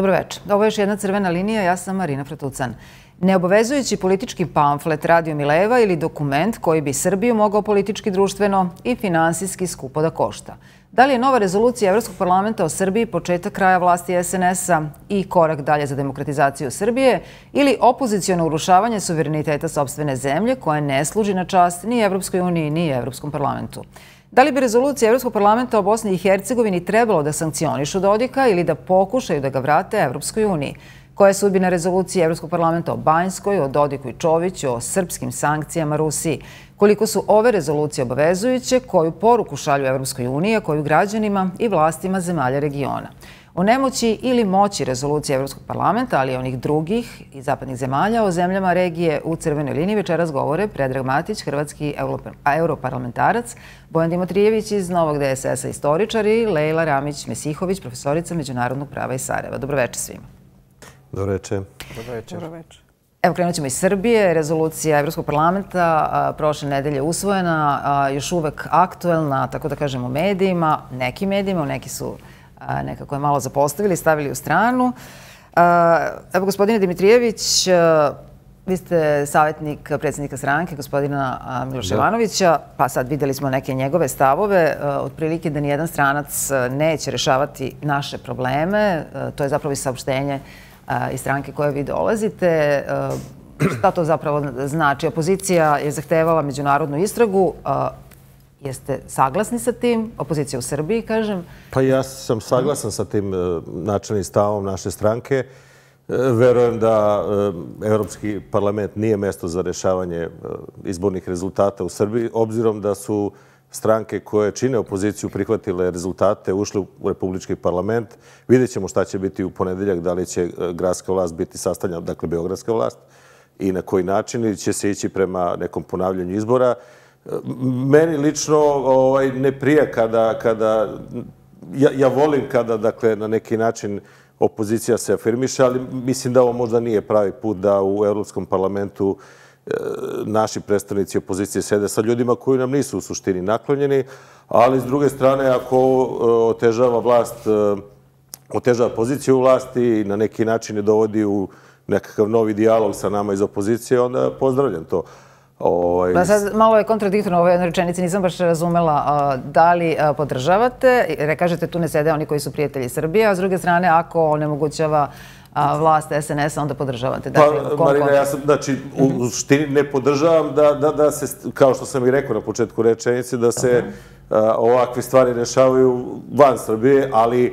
Dobroveče. Ovo je još jedna crvena linija, ja sam Marina Fratucan. Neobavezujući politički pamflet Radio Mileva ili dokument koji bi Srbiju mogao politički, društveno i finansijski skupo da košta. Da li je nova rezolucija Evropskog parlamenta o Srbiji početak kraja vlasti SNS-a i korak dalje za demokratizaciju Srbije ili opozicijono urušavanje suvereniteta sobstvene zemlje koja ne služi na čast ni Evropskoj uniji ni Evropskom parlamentu? Da li bi rezolucija Evropskog parlamenta o Bosni i Hercegovini trebalo da sankcionišu Dodika ili da pokušaju da ga vrate Evropskoj uniji? Koja je sudbina rezolucije Evropskog parlamenta o Banjskoj, o Dodiku i Čoviću, o srpskim sankcijama Rusiji? Koliko su ove rezolucije obavezujuće, koju poruku šalju Evropskoj uniji, a koju građanima i vlastima zemalja regiona? O nemoći ili moći rezolucije Evropskog parlamenta, ali i onih drugih i zapadnih zemalja, o zemljama regije u crvenoj liniji večeras govore Predrag Matić, hrvatski europarlamentarac, Bojan Dimotrijević iz Novog DSS-a istoričar i Lejla Ramić-Mesihović, profesorica Međunarodnog prava iz Sarajeva. Dobroveče svima. Dobroveče. Dobroveče. Evo krenut ćemo iz Srbije. Rezolucija Evropskog parlamenta prošle nedelje usvojena, još uvek aktuelna, tako da kažemo, medijima, nekim medijima, neki su nekako je malo zapostavili, stavili u stranu. Evo, gospodine Dimitrijević, vi ste savjetnik predsjednika stranke, gospodina Miloša Ivanovića, pa sad videli smo neke njegove stavove, otprilike da nijedan stranac neće rešavati naše probleme. To je zapravo i saopštenje iz stranke koje vi dolazite. Šta to zapravo znači? Opozicija je zahtevala međunarodnu istragu. Jeste saglasni sa tim? Opozicija u Srbiji, kažem. Pa ja sam saglasan sa tim e, načelnim stavom naše stranke. E, verujem da e, Evropski parlament nije mesto za rešavanje izbornih rezultata u Srbiji, obzirom da su stranke koje čine opoziciju prihvatile rezultate, ušle u Republički parlament. Vidjet ćemo šta će biti u ponedeljak, da li će gradska vlast biti sastavljena, dakle Beogradska vlast, i na koji način, ili će se ići prema nekom ponavljanju izbora. Meni lično ovaj, ne prija kada, kada ja, ja volim kada dakle, na neki način opozicija se afirmiše, ali mislim da ovo možda nije pravi put da u Europskom parlamentu e, naši predstavnici opozicije sede sa ljudima koji nam nisu u suštini naklonjeni, ali s druge strane, ako e, otežava vlast, e, otežava poziciju vlasti i na neki način je dovodi u nekakav novi dijalog sa nama iz opozicije, onda pozdravljam to. Ovaj, pa sad malo je kontradiktorno u ovoj jednoj rečenici, nisam baš razumela da li podržavate, jer kažete tu ne sede oni koji su prijatelji Srbije, a s druge strane ako onemogućava vlast SNS-a, onda podržavate. Pa, Marina, ja sam, znači, u štini ne podržavam da se, kao što sam i rekao na početku rečenice, da se ovakve stvari rešavaju van Srbije, ali e,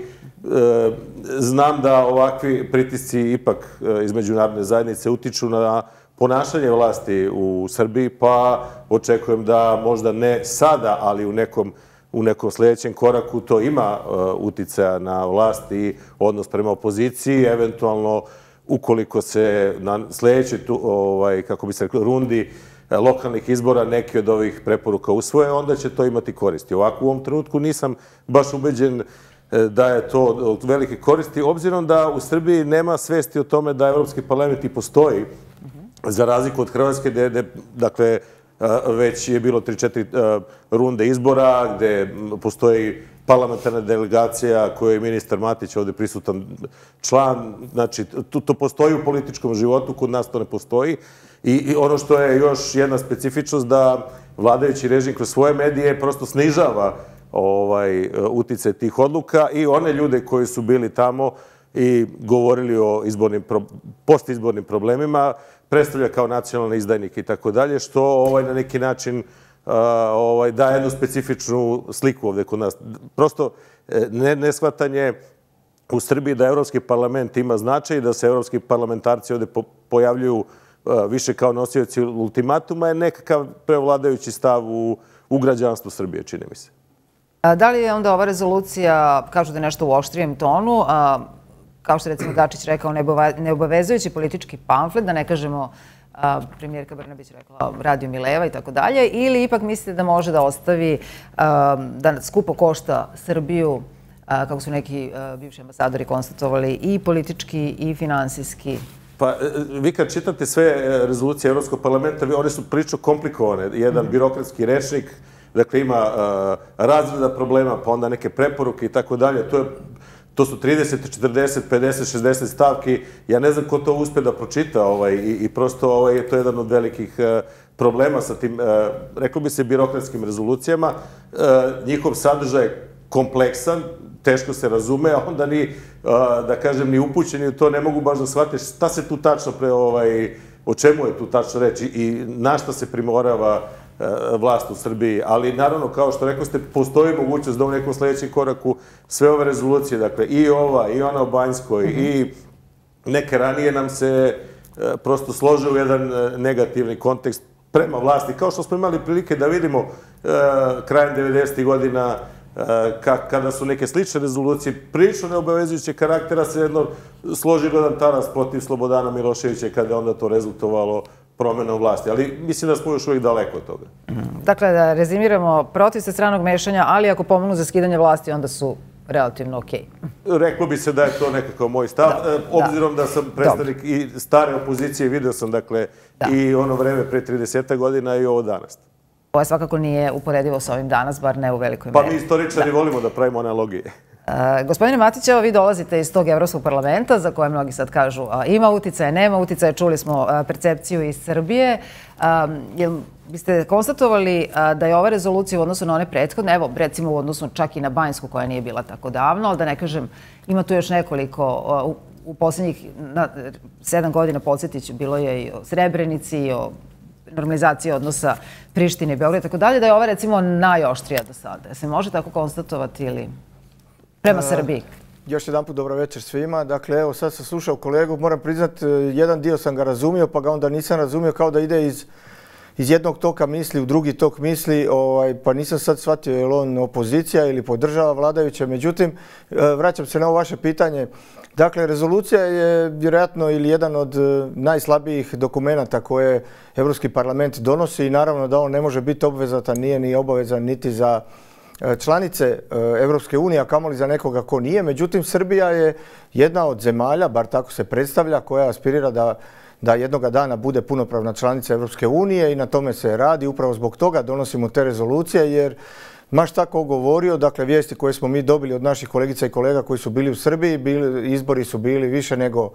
znam da ovakvi pritisci ipak e, iz međunarodne zajednice utiču na ponašanje vlasti u Srbiji, pa očekujem da možda ne sada, ali u nekom u nekom sljedećem koraku to ima uh, uticaja na vlast i odnos prema opoziciji, eventualno ukoliko se na sljedećoj ovaj, kako bi se rekli, rundi eh, lokalnih izbora neki od ovih preporuka usvoje, onda će to imati koristi. Ovako u ovom trenutku nisam baš ubeđen eh, da je to od velike koristi, obzirom da u Srbiji nema svesti o tome da Evropski parlament i postoji, za razliku od Hrvatske, gde, dakle, eh, već je bilo 3-4 eh, runde izbora, gde postoji parlamentarna delegacija koja je ministar Matić ovdje prisutan član. Znači, to, to postoji u političkom životu, kod nas to ne postoji. I, I ono što je još jedna specifičnost da vladajući režim kroz svoje medije prosto snižava ovaj eh, utice tih odluka i one ljude koji su bili tamo i govorili o izbornim, postizbornim problemima, predstavlja kao nacionalni izdajnik i tako dalje, što ovaj na neki način ovaj daje jednu specifičnu sliku ovdje kod nas. Prosto e, ne, neshvatanje u Srbiji da Evropski parlament ima značaj i da se evropski parlamentarci ovdje pojavljuju više kao nosioci ultimatuma je nekakav prevladajući stav u, u građanstvu Srbije, čini mi se. Da li je onda ova rezolucija, kažu da je nešto u oštrijem tonu, kao što je recimo Dačić rekao, neobavezujući politički pamflet, da ne kažemo premijerka Brnabić rekla radio Mileva i tako dalje, ili ipak mislite da može da ostavi da skupo košta Srbiju, kako su neki bivši ambasadori konstatovali, i politički i finansijski? Pa, e, vi kad čitate sve e, rezolucije Evropskog parlamenta, one su pričo komplikovane. Jedan mhm. birokratski rečnik, dakle ima razreda problema, pa onda neke preporuke i tako dalje. To je To su 30, 40, 50, 60 stavki. Ja ne znam ko to uspe da pročita ovaj, i, i prosto ovaj, je to jedan od velikih uh, problema sa tim, uh, reklo bi se, birokratskim rezolucijama. Uh, njihov sadržaj je kompleksan, teško se razume, a onda ni, da kažem, ni upućeni u to ne mogu baš da shvate šta se tu tačno pre, ovaj, o čemu je tu tačno reći i na šta se primorava vlast u Srbiji, ali naravno, kao što rekao ste, postoji mogućnost da u nekom sljedećem koraku sve ove rezolucije, dakle, i ova, i ona o Banjskoj, mm -hmm. i neke ranije nam se e, prosto slože u jedan e, negativni kontekst prema vlasti, kao što smo imali prilike da vidimo krajem 90. godina kada su neke slične rezolucije prilično neobavezujuće karaktera se jedno složi jedan taras protiv Slobodana Miloševića kada je onda to rezultovalo promenom vlasti, ali mislim da smo još uvijek daleko od toga. Dakle, da rezimiramo, protiv se stranog mešanja, ali ako pomognu za skidanje vlasti, onda su relativno okej. Reklo bi se da je to nekakav moj stav, e, obzirom da sam predstavnik i stare opozicije, vidio sam dakle i ono vreme pre 30 godina i ovo danas. Ovo svakako nije uporedivo s ovim danas, bar ne u velikoj meri. Pa mi istoričari volimo da pravimo analogije. E, gospodine Matić, evo vi dolazite iz tog Evropskog parlamenta za koje mnogi sad kažu ima uticaje, nema uticaje, čuli smo eh, percepciju iz Srbije. Jel biste konstatovali eh, da je ova rezolucija u odnosu na one prethodne, evo recimo u odnosu čak i na Banjsku koja nije bila tako davno, ali da ne kažem, ima tu još nekoliko u posljednjih sedam godina podsjetiću, bilo je i o Srebrenici i o normalizaciji odnosa Prištine i Beograda, tako dalje, da je ova recimo najoštrija do sada. Se može tako konstatovati ili prema Srbiji? Još jedan put dobro večer svima. Dakle, evo sad sam slušao kolegu, moram priznat, e, jedan dio sam ga razumio, pa ga onda nisam razumio kao da ide iz, iz jednog toka misli u drugi tok misli, ovaj, pa nisam sad shvatio je li on opozicija ili podržava vladajuće. Međutim, e, vraćam se na ovo vaše pitanje. Dakle, rezolucija je vjerojatno ili jedan od e, najslabijih dokumenta koje Evropski parlament donosi i naravno da on ne može biti obvezatan, nije ni obavezan niti za E, članice e, Evropske unije, a kamoli za nekoga ko nije. Međutim, Srbija je jedna od zemalja, bar tako se predstavlja, koja aspirira da da jednoga dana bude punopravna članica Evropske unije i na tome se radi. Upravo zbog toga donosimo te rezolucije, jer maš tako govorio, dakle, vijesti koje smo mi dobili od naših kolegica i kolega koji su bili u Srbiji, bili, izbori su bili više nego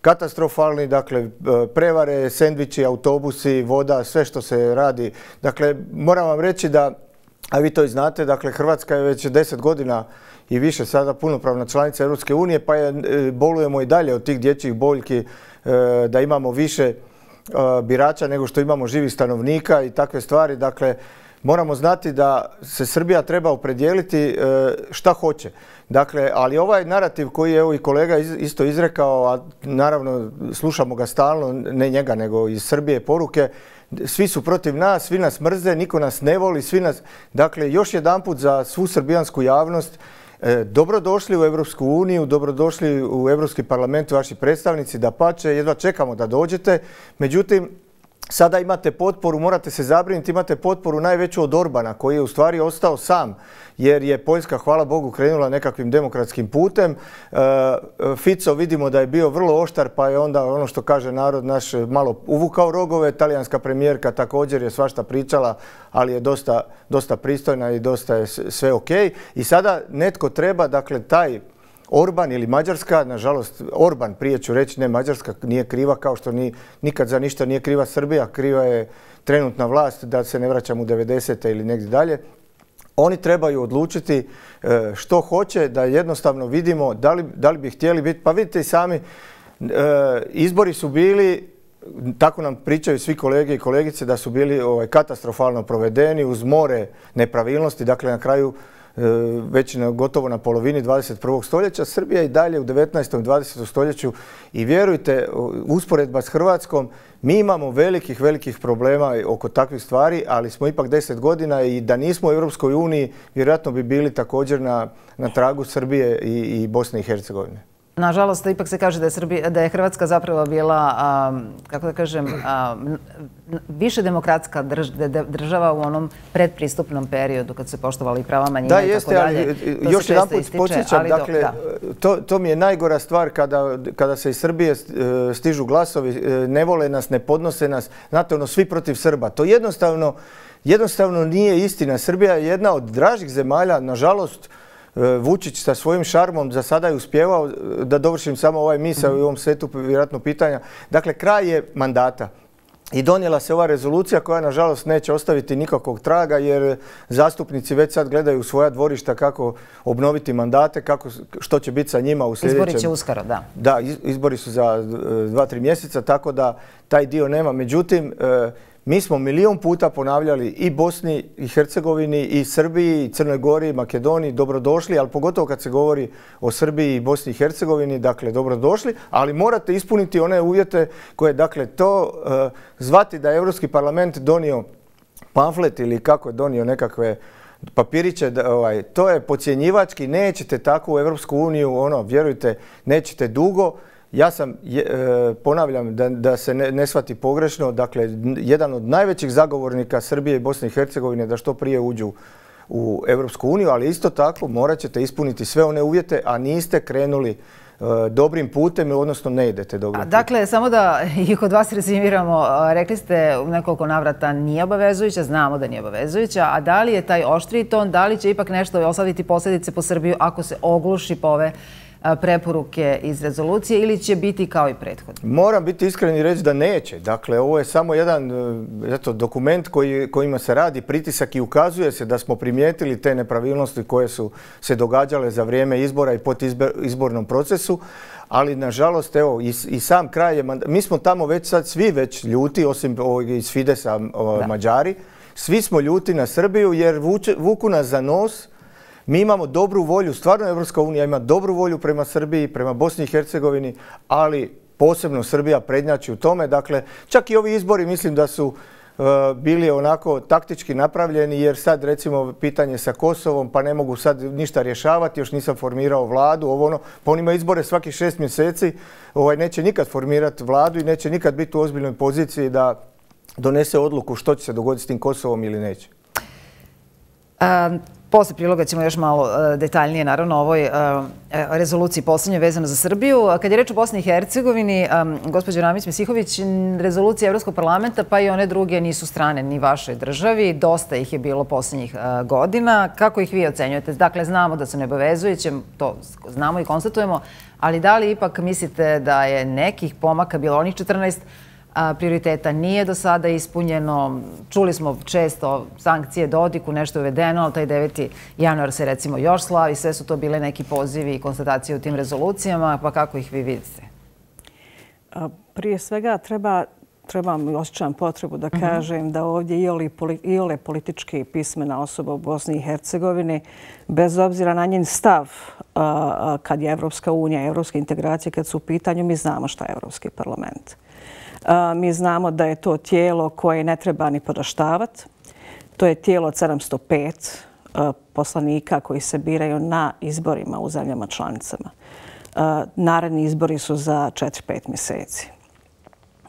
katastrofalni, dakle, e, prevare, sendviči, autobusi, voda, sve što se radi. Dakle, moram vam reći da a vi to i znate, dakle Hrvatska je već deset godina i više sada punopravna članica Europske unije, pa je, e, bolujemo i dalje od tih dječjih boljki e, da imamo više e, birača nego što imamo živih stanovnika i takve stvari. Dakle, moramo znati da se Srbija treba opredijeliti šta hoće. Dakle, ali ovaj narativ koji je evo i kolega isto izrekao, a naravno slušamo ga stalno, ne njega nego iz Srbije poruke, svi su protiv nas, svi nas mrze, niko nas ne voli, svi nas... Dakle, još jedan put za svu srbijansku javnost, e, dobrodošli u Evropsku uniju, dobrodošli u Evropski parlament, vaši predstavnici, da pače, jedva čekamo da dođete. Međutim, sada imate potporu, morate se zabriniti, imate potporu najveću od Orbana, koji je u stvari ostao sam, jer je Poljska, hvala Bogu, krenula nekakvim demokratskim putem. E, Fico vidimo da je bio vrlo oštar, pa je onda ono što kaže narod naš malo uvukao rogove. Talijanska premijerka također je svašta pričala, ali je dosta, dosta pristojna i dosta je sve okej. I sada netko treba, dakle, taj Orban ili Mađarska, nažalost, Orban prije ću reći, ne Mađarska nije kriva kao što ni, nikad za ništa nije kriva Srbija, kriva je trenutna vlast da se ne vraćam u 90. ili negdje dalje. Oni trebaju odlučiti e, što hoće, da jednostavno vidimo da li, da li bi htjeli biti. Pa vidite i sami, e, izbori su bili, tako nam pričaju svi kolege i kolegice, da su bili ovaj, katastrofalno provedeni uz more nepravilnosti. Dakle, na kraju E, već na, gotovo na polovini 21. stoljeća. Srbija i dalje u 19. i 20. stoljeću i vjerujte, usporedba s Hrvatskom, mi imamo velikih, velikih problema oko takvih stvari, ali smo ipak 10 godina i da nismo u Europskoj uniji, vjerojatno bi bili također na, na tragu Srbije i, i Bosne i Hercegovine. Nažalost, ipak se kaže da je, Srbija, da je Hrvatska zapravo bila, kako da kažem, više demokratska država u onom predpristupnom periodu kad se poštovali prava manjina i tako dalje. Da, jeste, ali još jedan put podsjećam, dakle, to, to mi je najgora stvar kada, kada se iz Srbije e, stižu glasovi, e, ne vole nas, ne podnose nas, znate, ono, svi protiv Srba. To jednostavno, jednostavno nije istina. Srbija je jedna od dražih zemalja, nažalost, Vučić sa svojim šarmom za sada je uspjevao, da dovršim samo ovaj misa u ovom setu vjerojatno pitanja. Dakle, kraj je mandata. I donijela se ova rezolucija koja nažalost neće ostaviti nikakvog traga jer zastupnici već sad gledaju svoja dvorišta kako obnoviti mandate, kako, što će biti sa njima u sljedećem... Izbori će uskoro, da. Da, izbori su za dva, tri mjeseca, tako da taj dio nema. Međutim, e, Mi smo milion puta ponavljali i Bosni i Hercegovini i Srbiji i Crnoj Gori i Makedoniji dobrodošli, ali pogotovo kad se govori o Srbiji i Bosni i Hercegovini, dakle dobrodošli, ali morate ispuniti one uvjete koje, dakle, to eh, zvati da je Evropski parlament donio pamflet ili kako je donio nekakve papiriće, ovaj, to je pocijenjivački, nećete tako u Europsku uniju, ono, vjerujte, nećete dugo. Ja sam, e, ponavljam da, da se ne, ne shvati pogrešno, dakle, jedan od najvećih zagovornika Srbije i Bosne i Hercegovine da što prije uđu u Evropsku uniju, ali isto tako morat ćete ispuniti sve one uvjete, a niste krenuli e, dobrim putem, odnosno ne idete dobrim putem. Dakle, samo da i kod vas rezimiramo, rekli ste u nekoliko navrata nije obavezujuća, znamo da nije obavezujuća, a da li je taj oštri ton, da li će ipak nešto osladiti posljedice po Srbiju ako se ogluši po ove preporuke iz rezolucije ili će biti kao i prethodno? Moram biti iskren i reći da neće. Dakle, ovo je samo jedan e, eto, dokument koji, kojima se radi pritisak i ukazuje se da smo primijetili te nepravilnosti koje su se događale za vrijeme izbora i pod izbornom procesu. Ali, nažalost, evo, i, i sam kraj je... Mi smo tamo već sad svi već ljuti, osim ovog iz Fidesa Mađari. Svi smo ljuti na Srbiju jer vuče, vuku nas za nos Mi imamo dobru volju, stvarno Evropska unija ima dobru volju prema Srbiji, prema Bosni i Hercegovini, ali posebno Srbija prednjači u tome. Dakle, čak i ovi izbori mislim da su uh, bili onako taktički napravljeni, jer sad recimo pitanje sa Kosovom, pa ne mogu sad ništa rješavati, još nisam formirao vladu, ovo ono, pa on ima izbore svaki šest mjeseci, ovaj, neće nikad formirati vladu i neće nikad biti u ozbiljnoj poziciji da donese odluku što će se dogoditi s tim Kosovom ili neće. Um. Posle priloga ćemo još malo e, detaljnije, naravno, ovoj e, e, rezoluciji posljednje vezano za Srbiju. Kad je reč o Bosni i Hercegovini, gospođo Ramić-Mesihović, rezolucije Evropskog parlamenta pa i one druge nisu strane ni vašoj državi. Dosta ih je bilo posljednjih godina. Kako ih vi ocenjujete? Dakle, znamo da su neobavezujuće, to znamo i konstatujemo, ali da li ipak mislite da je nekih pomaka bilo onih 14 prioriteta nije do sada ispunjeno. Čuli smo često sankcije Dodiku, nešto je uvedeno, ali taj 9. januar se recimo još slavi. Sve su to bile neki pozivi i konstatacije u tim rezolucijama, pa kako ih vi vidite? Prije svega treba trebam i osjećam potrebu da mhm. kažem da ovdje i ole politički pismena osoba u Bosni i Hercegovini, bez obzira na njen stav kad je Evropska unija, evropske integracije, kad su u pitanju, mi znamo šta je Evropski parlament. Mi znamo da je to tijelo koje ne treba ni podoštavati. To je tijelo od 705 poslanika koji se biraju na izborima u zemljama članicama. Naredni izbori su za 4-5 mjeseci.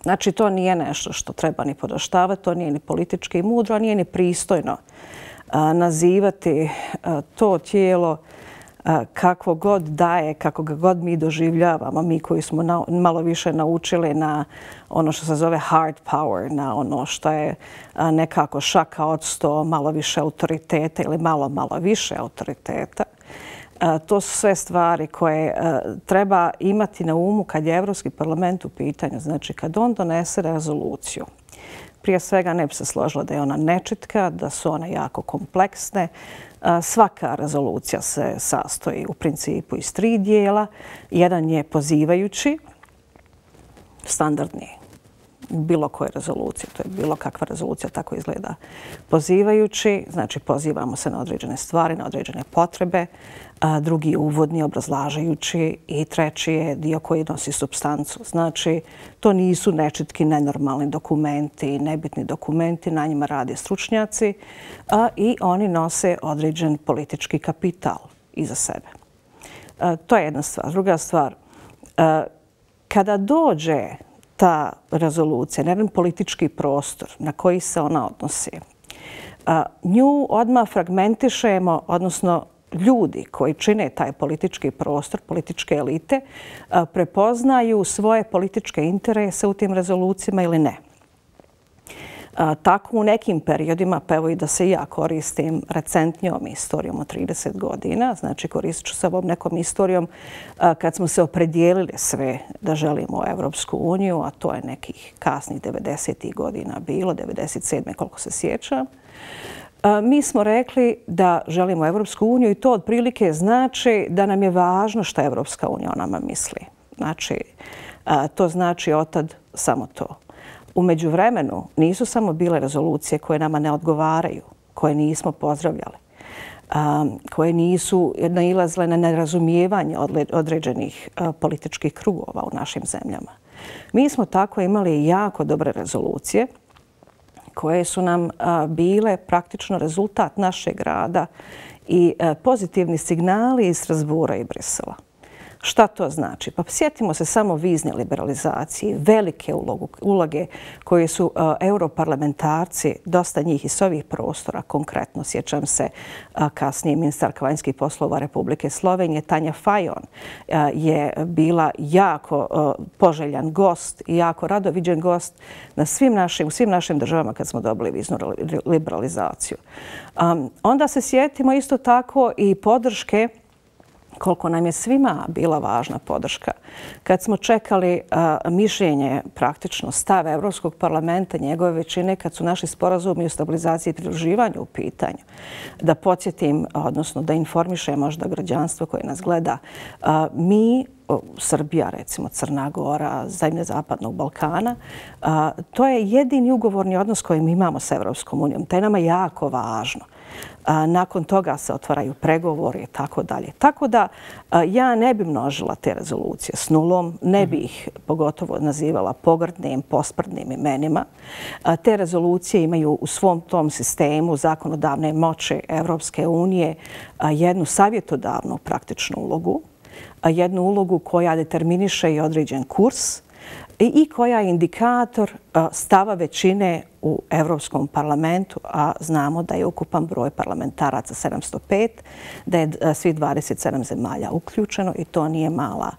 Znači, to nije nešto što treba ni podoštavati, to nije ni politički mudro, a nije ni pristojno nazivati to tijelo kakvo god daje, kako ga god mi doživljavamo, mi koji smo malo više naučili na ono što se zove hard power, na ono što je nekako šaka od sto, malo više autoriteta ili malo, malo više autoriteta. To su sve stvari koje treba imati na umu kad je Evropski parlament u pitanju. Znači, kad on donese rezoluciju, prije svega ne bi se složila da je ona nečitka, da su one jako kompleksne, Svaka rezolucija se sastoji u principu iz tri dijela. Jedan je pozivajući, standardni bilo koje rezolucije, to je bilo kakva rezolucija, tako izgleda. Pozivajući, znači pozivamo se na određene stvari, na određene potrebe. Drugi je uvodni, obrazlažajući i treći je dio koji nosi substancu. Znači, to nisu nečitki nenormalni dokumenti, nebitni dokumenti, na njima rade stručnjaci a, i oni nose određen politički kapital iza sebe. To je jedna stvar. Druga stvar, kada dođe ta rezolucija, na jedan politički prostor na koji se ona odnosi, nju odmah fragmentišemo, odnosno ljudi koji čine taj politički prostor, političke elite, prepoznaju svoje političke interese u tim rezolucijama ili ne. Tako u nekim periodima, pa evo i da se ja koristim recentnijom istorijom od 30 godina, znači koristit ću se ovom nekom istorijom kad smo se opredijelili sve da želimo Evropsku uniju, a to je nekih kasnih 90. godina bilo, 97. koliko se sjećam, mi smo rekli da želimo Evropsku uniju i to otprilike znači da nam je važno što Evropska unija o nama misli. Znači, to znači otad samo to. Umeđu vremenu nisu samo bile rezolucije koje nama ne odgovaraju, koje nismo pozdravljali, um, koje nisu nailazile na nerazumijevanje određenih uh, političkih krugova u našim zemljama. Mi smo tako imali jako dobre rezolucije koje su nam uh, bile praktično rezultat našeg rada i uh, pozitivni signali iz Razbora i Brisela. Šta to znači? Pa sjetimo se samo vizne liberalizacije, velike uloge koje su e, europarlamentarci, dosta njih iz ovih prostora, konkretno sjećam se e, kasnije ministarka vanjskih poslova Republike Slovenije, Tanja Fajon, e, je bila jako poželjan gost i jako radoviđen gost na svim našim, u svim našim državama kad smo dobili viznu liberalizaciju. Onda se sjetimo isto tako i podrške koliko nam je svima bila važna podrška. Kad smo čekali mišljenje, praktično stav Evropskog parlamenta, njegove većine, kad su naši sporazumi o stabilizaciji i pridruživanju u pitanju, da podsjetim, odnosno da informiše možda građanstvo koje nas gleda, mi Srbija, recimo Crna Gora, zemlje Zapadnog Balkana. To je jedini ugovorni odnos koji mi imamo sa Evropskom unijom. To je nama jako važno. Nakon toga se otvaraju pregovori i tako dalje. Tako da ja ne bi množila te rezolucije s nulom, ne bi ih pogotovo nazivala pogrdnim, posprdnim imenima. Te rezolucije imaju u svom tom sistemu zakonodavne moće Evropske unije jednu savjetodavnu praktičnu ulogu, jednu ulogu koja determiniše i određen kurs E, i koja je indikator stava većine u Evropskom parlamentu, a znamo da je ukupan broj parlamentaraca 705, da je svi 27 zemalja uključeno i to nije mala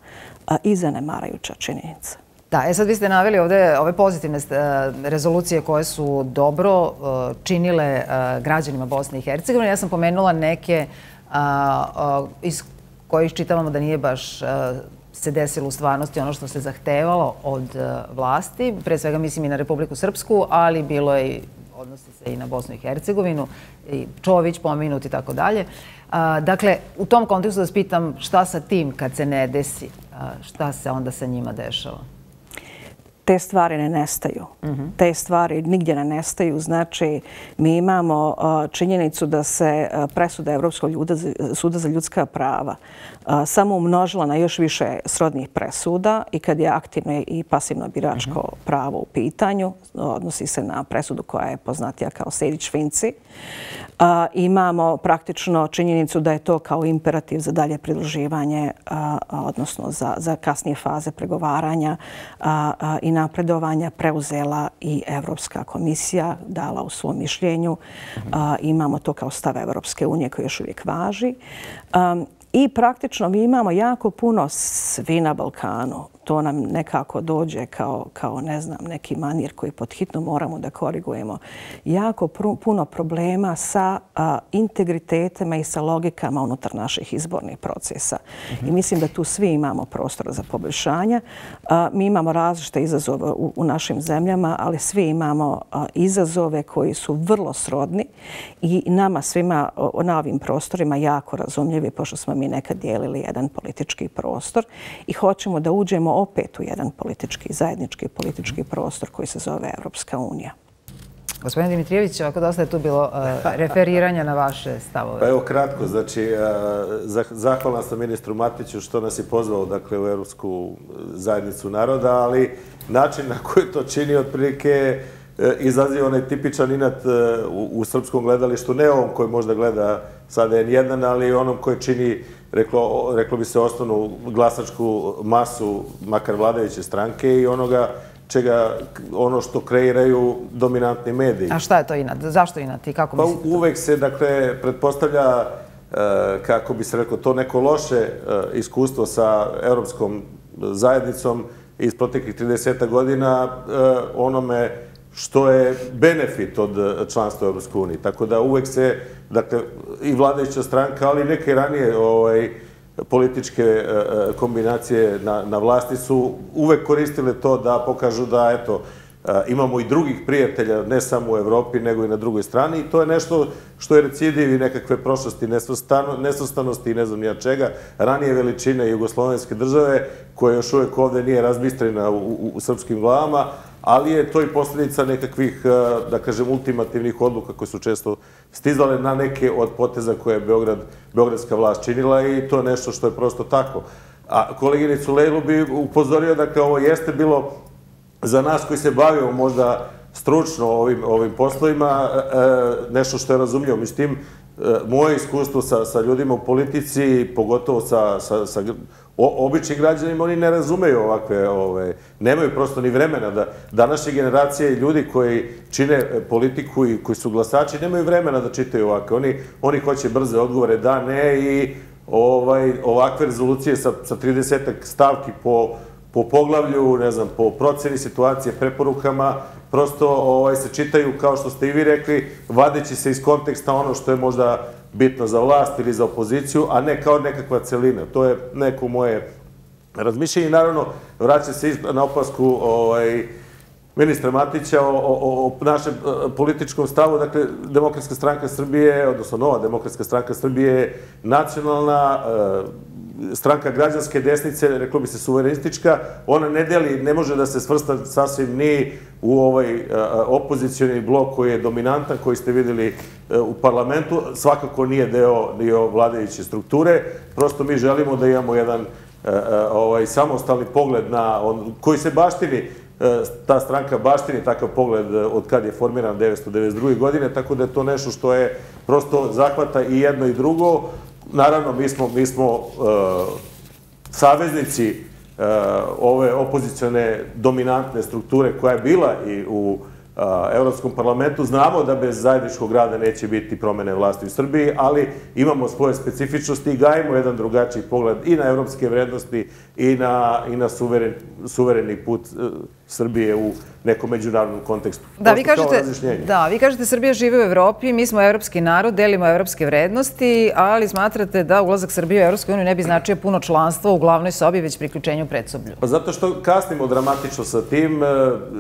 i zanemarajuća činjenica. Da, e sad vi ste naveli ovde ove pozitivne e, rezolucije koje su dobro e, činile građanima Bosne i Hercegovine. Ja sam pomenula neke iz kojih čitavamo da nije baš se desilo u stvarnosti ono što se zahtevalo od e, vlasti. Pre svega mislim i na Republiku Srpsku, ali bilo je odnosi se i na Bosnu i Hercegovinu, i Čović pominut i tako dalje. E, dakle, u tom kontekstu da spitam šta sa tim kad se ne desi, e, šta se onda sa njima dešava? Te stvari ne nestaju. Te stvari nigdje ne nestaju. Znači, mi imamo činjenicu da se presuda Evropskog suda za ljudska prava samo umnožila na još više srodnih presuda i kad je aktivno i pasivno biračko pravo u pitanju, odnosi se na presudu koja je poznatija kao Sejdić-Finci, imamo praktično činjenicu da je to kao imperativ za dalje pridruživanje, odnosno za kasnije faze pregovaranja i napredovanja preuzela i Evropska komisija, dala u svom mišljenju. Imamo to kao stav Evropske unije koji još uvijek važi. I praktično mi imamo jako puno svi na Balkanu to nam nekako dođe kao, kao ne znam, neki manir koji podhitno moramo da korigujemo. Jako puno problema sa a, integritetima i sa logikama unutar naših izbornih procesa. I mislim da tu svi imamo prostora za poboljšanja. A, mi imamo različite izazove u, u našim zemljama, ali svi imamo a, izazove koji su vrlo srodni i nama svima o, na ovim prostorima jako razumljivi, pošto smo mi nekad dijelili jedan politički prostor i hoćemo da uđemo opet u jedan politički, zajednički politički prostor koji se zove Evropska unija. Gospodin Dimitrijević, ako dosta je tu bilo referiranja na vaše stavove. Pa evo kratko, znači, zahvalan sam ministru Matiću što nas je pozvao dakle, u Evropsku zajednicu naroda, ali način na koji to čini otprilike izaziva onaj tipičan inat u, srpskom gledalištu, ne ovom koji možda gleda sada je jedan, ali onom koji čini reklo, reklo bi se osnovnu glasačku masu makar vladajuće stranke i onoga čega ono što kreiraju dominantni mediji. A šta je to inat? Zašto inat i kako pa uvek se dakle pretpostavlja e, kako bi se reklo to neko loše e, iskustvo sa europskom zajednicom iz proteklih 30 godina e, onome što je benefit od eh, članstva u Europskoj uniji. Tako da uvek se, dakle, i vladajuća stranka, ali neke ranije ovaj, političke eh, eh, kombinacije na, na vlasti su uvek koristile to da pokažu da, eto, imamo i drugih prijatelja, ne samo u Evropi, nego i na drugoj strani. I to je nešto što je recidiv i nekakve prošlosti, nesvrstanosti i ne znam nija čega. Ranije veličine Jugoslovenske države, koja još uvek ovde nije razbistrena u, u, srpskim glavama, ali je to i posljedica nekakvih, eh, da kažem, ultimativnih odluka koje su često stizale na neke od poteza koje je Beograd, Beogradska vlast činila i to je nešto što je prosto tako. A koleginicu Lejlu bi upozorio, dakle, ovo jeste bilo za nas koji se bavimo možda stručno ovim, ovim poslovima, eh, eh, nešto što je razumljivo. Mislim, moje iskustvo sa, sa ljudima u politici, pogotovo sa, sa, sa Obični građani oni ne razumeju ovakve, ove, nemaju prosto ni vremena da današnje generacije ljudi koji čine e, politiku i koji su glasači, nemaju vremena da čitaju ovakve. Oni, oni hoće brze odgovore, da, ne, i ovaj, ovakve rezolucije sa, sa 30 stavki po po poglavlju, ne znam, po proceni situacije, preporukama, prosto ovaj, se čitaju, kao što ste i vi rekli, vadeći se iz konteksta ono što je možda bitno za vlast ili za opoziciju, a ne kao nekakva celina. To je neko moje razmišljenje. Naravno, vraća se na opasku ovaj, ministra Matića o, o, o našem e, političkom stavu. Dakle, Demokratska stranka Srbije, odnosno Nova Demokratska stranka Srbije je nacionalna, e, stranka građanske desnice, reklo bi se suverenistička, ona ne deli, ne može da se svrsta sasvim ni u ovaj e, opozicioni blok koji je dominantan, koji ste videli e, u parlamentu, svakako nije deo, dio vladajuće strukture, prosto mi želimo da imamo jedan e, ovaj, samostalni pogled na on, koji se baštini, ta stranka baštini takav pogled od kad je formiran 1992. godine, tako da je to nešto što je prosto zahvata i jedno i drugo, naravno, mi smo, mi smo uh, saveznici uh, ove opozicione dominantne strukture koja je bila i u e, Evropskom parlamentu. Znamo da bez zajedničkog rada neće biti promene vlasti u Srbiji, ali imamo svoje specifičnosti i gajimo jedan drugačiji pogled i na evropske vrednosti i na, i na suveren, suvereni put Srbije u nekom međunarodnom kontekstu. Da, vi kažete, da, vi kažete Srbija žive u Evropi, mi smo evropski narod, delimo evropske vrednosti, ali smatrate da ulazak Srbije u Evropsku uniju ne bi značio puno članstva u glavnoj sobi, već priključenju predsoblju. Pa zato što kasnimo dramatično sa tim, e,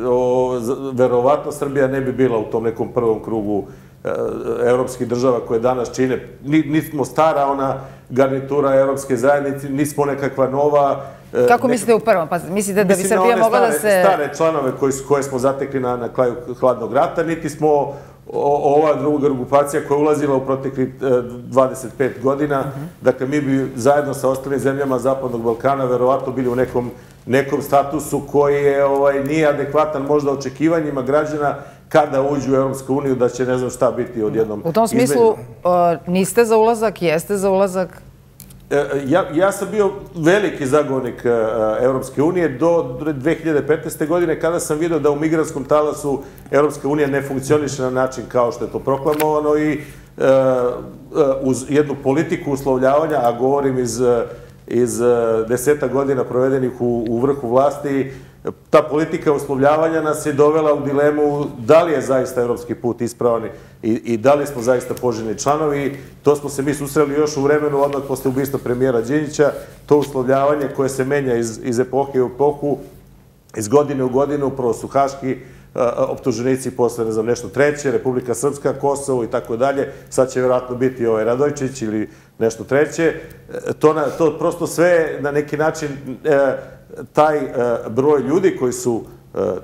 o, verovatno Srbija ne bi bila u tom nekom prvom krugu e, evropskih država koje danas čine. Nismo stara ona garnitura evropske zajednice, nismo nekakva nova, Kako mislite u prvom? Pa mislite da bi Srbija mogla da se... Stare članove koje smo zatekli na kraju hladnog rata, niti smo ova druga grupacija koja je ulazila u protekli 25 e, godina. Dakle, mi bi zajedno sa ostalim zemljama Zapadnog Balkana verovatno bili u nekom nekom statusu koji je ovaj, nije adekvatan možda očekivanjima građana kada uđu u Europsku uniju da će ne znam šta biti odjednom U tom smislu e, niste za ulazak, jeste za ulazak? E, e, ja, ja sam bio veliki zagovornik e, Evropske Europske unije do 2015. godine kada sam vidio da u migranskom talasu Europska unija ne funkcioniše na način kao što je to proklamovano i e, uz jednu politiku uslovljavanja, a govorim iz, iz deseta godina provedenih u, u vrhu vlasti, ta politika uslovljavanja nas je dovela u dilemu da li je zaista evropski put ispravan i, i da li smo zaista poželjni članovi. To smo se mi susreli još u vremenu odmah posle ubista premijera Đinjića. To uslovljavanje koje se menja iz, iz epohe u epohu, iz godine u godinu, prvo su haški optuženici posle, ne znam, nešto treće, Republika Srpska, Kosovo i tako dalje. Sad će vjerojatno biti ovaj Radojčić ili nešto treće. E, to, na, to prosto sve na neki način... E, taj e, broj ljudi koji su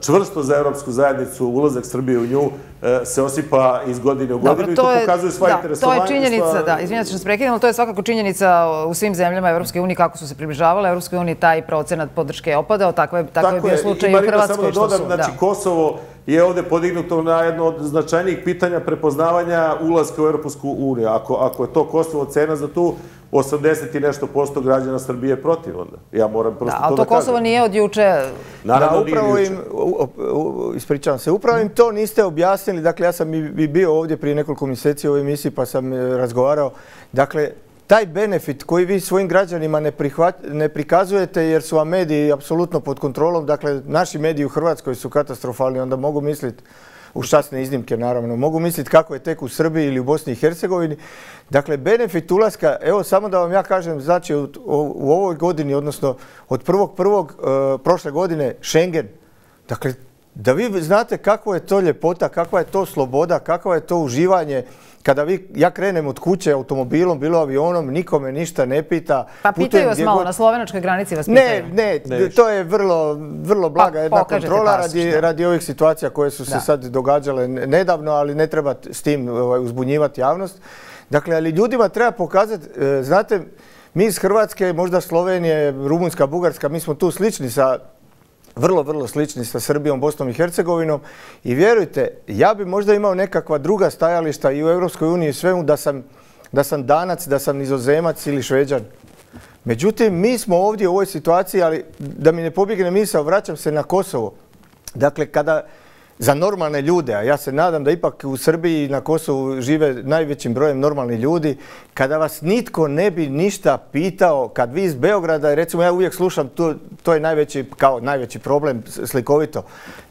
čvrsto za Europsku zajednicu, ulazak Srbije u nju, e, se osipa iz godine u godinu i to pokazuju sva interesovanja. To je činjenica, da, izvinjate što se prekidamo, to je svakako činjenica u svim zemljama Evropske unije kako su se približavale. Evropske unije taj procenat podrške je opadao, tako je, tako je bio slučaj i u Hrvatskoj. Što su, znači, Kosovo je ovde podignuto na jedno od značajnijih pitanja prepoznavanja ulazka u Europsku uniju. Ako, ako je to Kosovo cena za tu 80 i nešto posto građana Srbije protiv onda. Ja moram prosto da, to da kažem. Ali to Kosovo nije od juče... Naravno, da, upravo im, ispričavam se, upravo im to niste objasnili. Dakle, ja sam i bio ovdje prije nekoliko mjeseci u ovoj emisiji pa sam e, razgovarao. Dakle, taj benefit koji vi svojim građanima ne, ne prikazujete jer su vam mediji apsolutno pod kontrolom, dakle naši mediji u Hrvatskoj su katastrofalni, onda mogu misliti u šasne iznimke naravno, mogu misliti kako je tek u Srbiji ili u Bosni i Hercegovini. Dakle, benefit ulaska, evo samo da vam ja kažem, znači u, u ovoj godini, odnosno od prvog prvog uh, prošle godine, Schengen, dakle, da vi znate kako je to ljepota, kakva je to sloboda, kakva je to uživanje, kada vi, ja krenem od kuće automobilom, bilo avionom, nikome ništa ne pita. Pa pitaju vas malo, na slovenačkoj granici vas pitaju. Ne, ne, to je vrlo, vrlo blaga pa, jedna kontrola radi, radi ovih situacija koje su se sad događale nedavno, ali ne treba s tim ovaj, uzbunjivati javnost. Dakle, ali ljudima treba pokazati, e, znate, mi iz Hrvatske, možda Slovenije, Rumunska, Bugarska, mi smo tu slični sa vrlo, vrlo slični sa Srbijom, Bosnom i Hercegovinom i vjerujte, ja bi možda imao nekakva druga stajališta i u Europskoj uniji i svemu da sam, da sam danac, da sam nizozemac ili šveđan. Međutim, mi smo ovdje u ovoj situaciji, ali da mi ne pobjegne misao, vraćam se na Kosovo. Dakle, kada, za normalne ljude, a ja se nadam da ipak u Srbiji i na Kosovu žive najvećim brojem normalni ljudi, kada vas nitko ne bi ništa pitao, kad vi iz Beograda, recimo ja uvijek slušam, to, to je najveći, kao najveći problem slikovito,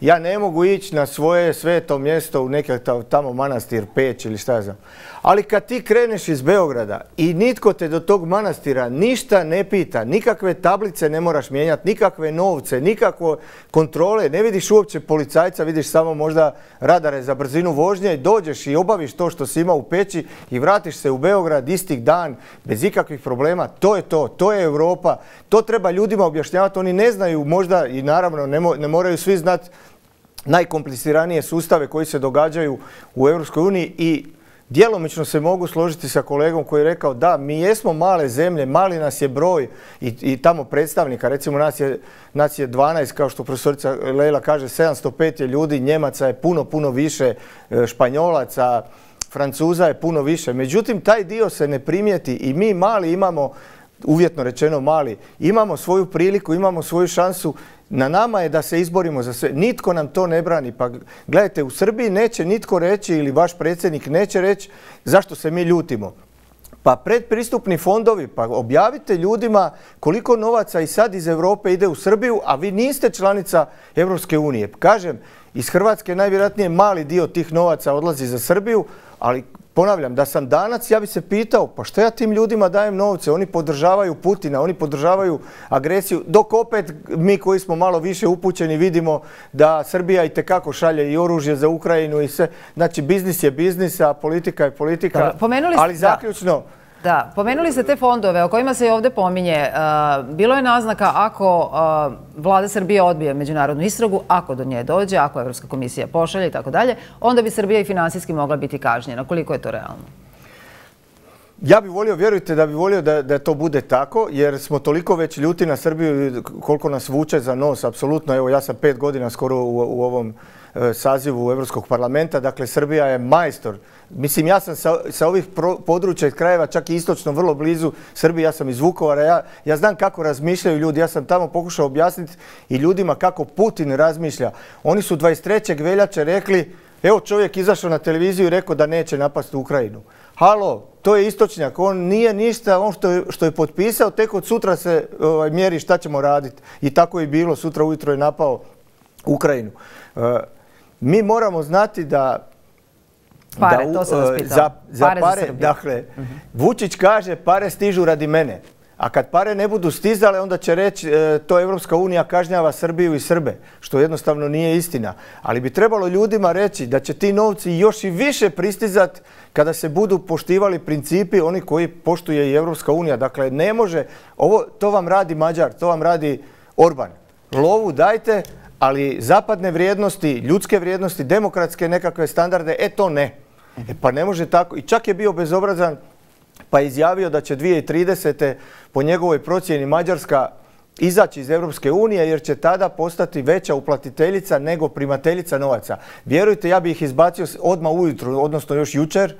ja ne mogu ići na svoje sveto mjesto u nekakav tamo manastir, peć ili šta znam. Ali kad ti kreneš iz Beograda i nitko te do tog manastira ništa ne pita, nikakve tablice ne moraš mijenjati, nikakve novce, nikakve kontrole, ne vidiš uopće policajca, vidiš samo možda radare za brzinu vožnje dođeš i obaviš to što si imao u peći i vratiš se u Beograd istih dan bez ikakvih problema, to je to, to je Evropa, to treba ljudima objašnjavati, oni ne znaju možda i naravno ne, mo ne moraju svi znati najkompliciranije sustave koji se događaju u Europskoj uniji i Djelomično se mogu složiti sa kolegom koji je rekao da mi jesmo male zemlje, mali nas je broj i, i tamo predstavnika, recimo nas je, nas je 12, kao što profesorica Leila kaže, 705 je ljudi, Njemaca je puno, puno više, e, Španjolaca, Francuza je puno više. Međutim, taj dio se ne primijeti i mi mali imamo, uvjetno rečeno mali, imamo svoju priliku, imamo svoju šansu Na nama je da se izborimo za sve. Nitko nam to ne brani. Pa gledajte, u Srbiji neće nitko reći ili vaš predsjednik neće reći zašto se mi ljutimo. Pa predpristupni fondovi, pa objavite ljudima koliko novaca i sad iz Evrope ide u Srbiju, a vi niste članica Evropske unije. Kažem, iz Hrvatske najvjerojatnije mali dio tih novaca odlazi za Srbiju, ali ponavljam, da sam danac, ja bi se pitao, pa što ja tim ljudima dajem novce? Oni podržavaju Putina, oni podržavaju agresiju, dok opet mi koji smo malo više upućeni vidimo da Srbija i tekako šalje i oružje za Ukrajinu i sve. Znači, biznis je biznis, a politika je politika. Ali zaključno... Da, Da, pomenuli ste te fondove o kojima se i ovdje pominje. E, bilo je naznaka ako e, vlada Srbije odbije međunarodnu istragu, ako do nje dođe, ako Evropska komisija pošalje i tako dalje, onda bi Srbija i finansijski mogla biti kažnjena. Koliko je to realno? Ja bih volio, vjerujte da bih volio da, da to bude tako, jer smo toliko već ljuti na Srbiju koliko nas vuče za nos, apsolutno. Evo, ja sam pet godina skoro u, u ovom E, sazivu Evropskog parlamenta, dakle, Srbija je majstor Mislim, ja sam sa, sa ovih pro, područja i krajeva, čak i istočno, vrlo blizu Srbije, ja sam iz Vukovara, ja, ja znam kako razmišljaju ljudi, ja sam tamo pokušao objasniti i ljudima kako Putin razmišlja. Oni su 23. veljače rekli, evo čovjek izašao na televiziju i rekao da neće napasti Ukrajinu. Halo, to je istočnjak, on nije ništa, on što je, što je potpisao, tek od sutra se ovaj, mjeri šta ćemo raditi. I tako je bilo, sutra ujutro je napao Ukrajinu. Uh, mi moramo znati da Pare, da, to sam vas e, pitao. Za, za pare, pare za dakle, uh -huh. Vučić kaže pare stižu radi mene. A kad pare ne budu stizale, onda će reći e, to Evropska unija kažnjava Srbiju i Srbe, što jednostavno nije istina. Ali bi trebalo ljudima reći da će ti novci još i više pristizati kada se budu poštivali principi oni koji poštuje i Evropska unija. Dakle, ne može, ovo, to vam radi Mađar, to vam radi Orban. Lovu dajte, ali zapadne vrijednosti, ljudske vrijednosti, demokratske nekakve standarde, e to ne. E pa ne može tako. I čak je bio bezobrazan pa je izjavio da će 2030. po njegovoj procjeni Mađarska izaći iz Europske unije jer će tada postati veća uplatiteljica nego primateljica novaca. Vjerujte, ja bih ih izbacio odmah ujutru, odnosno još jučer,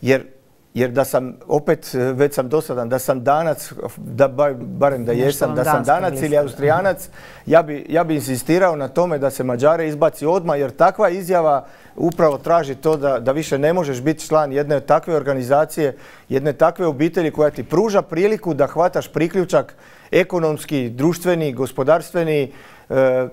jer Jer da sam, opet već sam dosadan, da sam danac, da bar, barem da jesam, da sam danac ili austrijanac, ja bi, ja bi insistirao na tome da se Mađare izbaci odmah, jer takva izjava upravo traži to da, da više ne možeš biti član jedne takve organizacije, jedne takve obitelji koja ti pruža priliku da hvataš priključak ekonomski, društveni, gospodarstveni, e,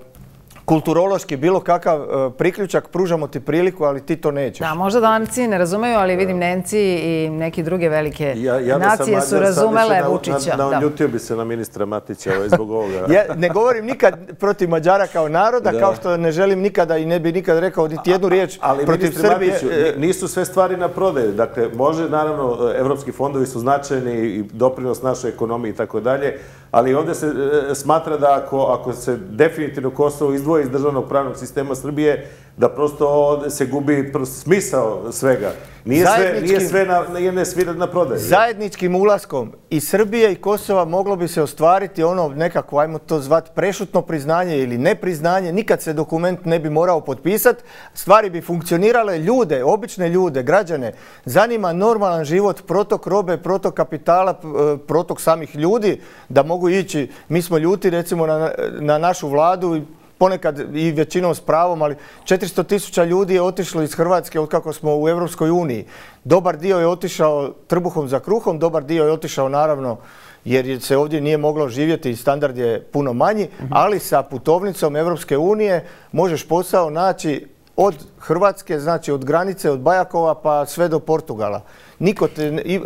kulturološki bilo kakav e, priključak, pružamo ti priliku, ali ti to nećeš. Da, možda danci ne razumeju, ali vidim Nemci i neke druge velike nacije su razumele Vučića. Naljutio bi se na ministra Matića ovaj, zbog ovoga. Ne govorim nikad protiv Mađara kao naroda, kao što ne želim nikada i ne bi nikad rekao niti jednu riječ protiv Srbije. Nisu sve stvari na prodaju. Dakle, može, naravno, evropski fondovi su značajni i doprinos našoj ekonomiji i tako dalje, ali ovdje se e, smatra da ako, ako se definitivno Kosovo izdvoji iz državnog pravnog sistema Srbije, da prosto se gubi smisao svega. Nije sve, nije sve na, na, svira na prodaju. Zajedničkim ulaskom i Srbije i Kosova moglo bi se ostvariti ono nekako, ajmo to zvat, prešutno priznanje ili nepriznanje. Nikad se dokument ne bi morao potpisati. Stvari bi funkcionirale ljude, obične ljude, građane. Zanima normalan život, protok robe, protok kapitala, e, protok samih ljudi da mogu ići. Mi smo ljuti recimo na, na našu vladu ponekad i većinom s pravom, ali 400 tisuća ljudi je otišlo iz Hrvatske od kako smo u Evropskoj uniji. Dobar dio je otišao trbuhom za kruhom, dobar dio je otišao naravno jer se ovdje nije moglo živjeti i standard je puno manji, ali sa putovnicom Evropske unije možeš posao naći od Hrvatske, znači od granice, od Bajakova pa sve do Portugala niko te e,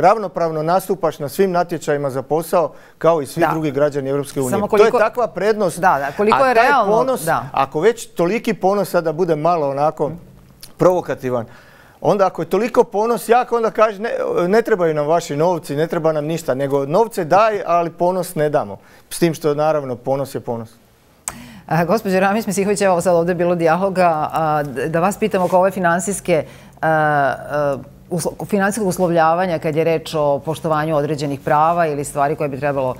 ravnopravno nastupaš na svim natječajima za posao kao i svi drugi građani Europske unije. To je takva prednost. Da, da, koliko je realno. Ponos, Ako već toliki ponos sada bude malo onako provokativan, onda ako je toliko ponos jak, onda kaže ne, ne trebaju nam vaši novci, ne treba nam ništa, nego novce daj, ali ponos ne damo. S tim što naravno ponos je ponos. Gospodin Ramis Misihović, evo sad ovdje je bilo dijaloga, da vas pitam oko ove finansijske financijskog uslovljavanja kad je reč o poštovanju određenih prava ili stvari koje bi trebalo,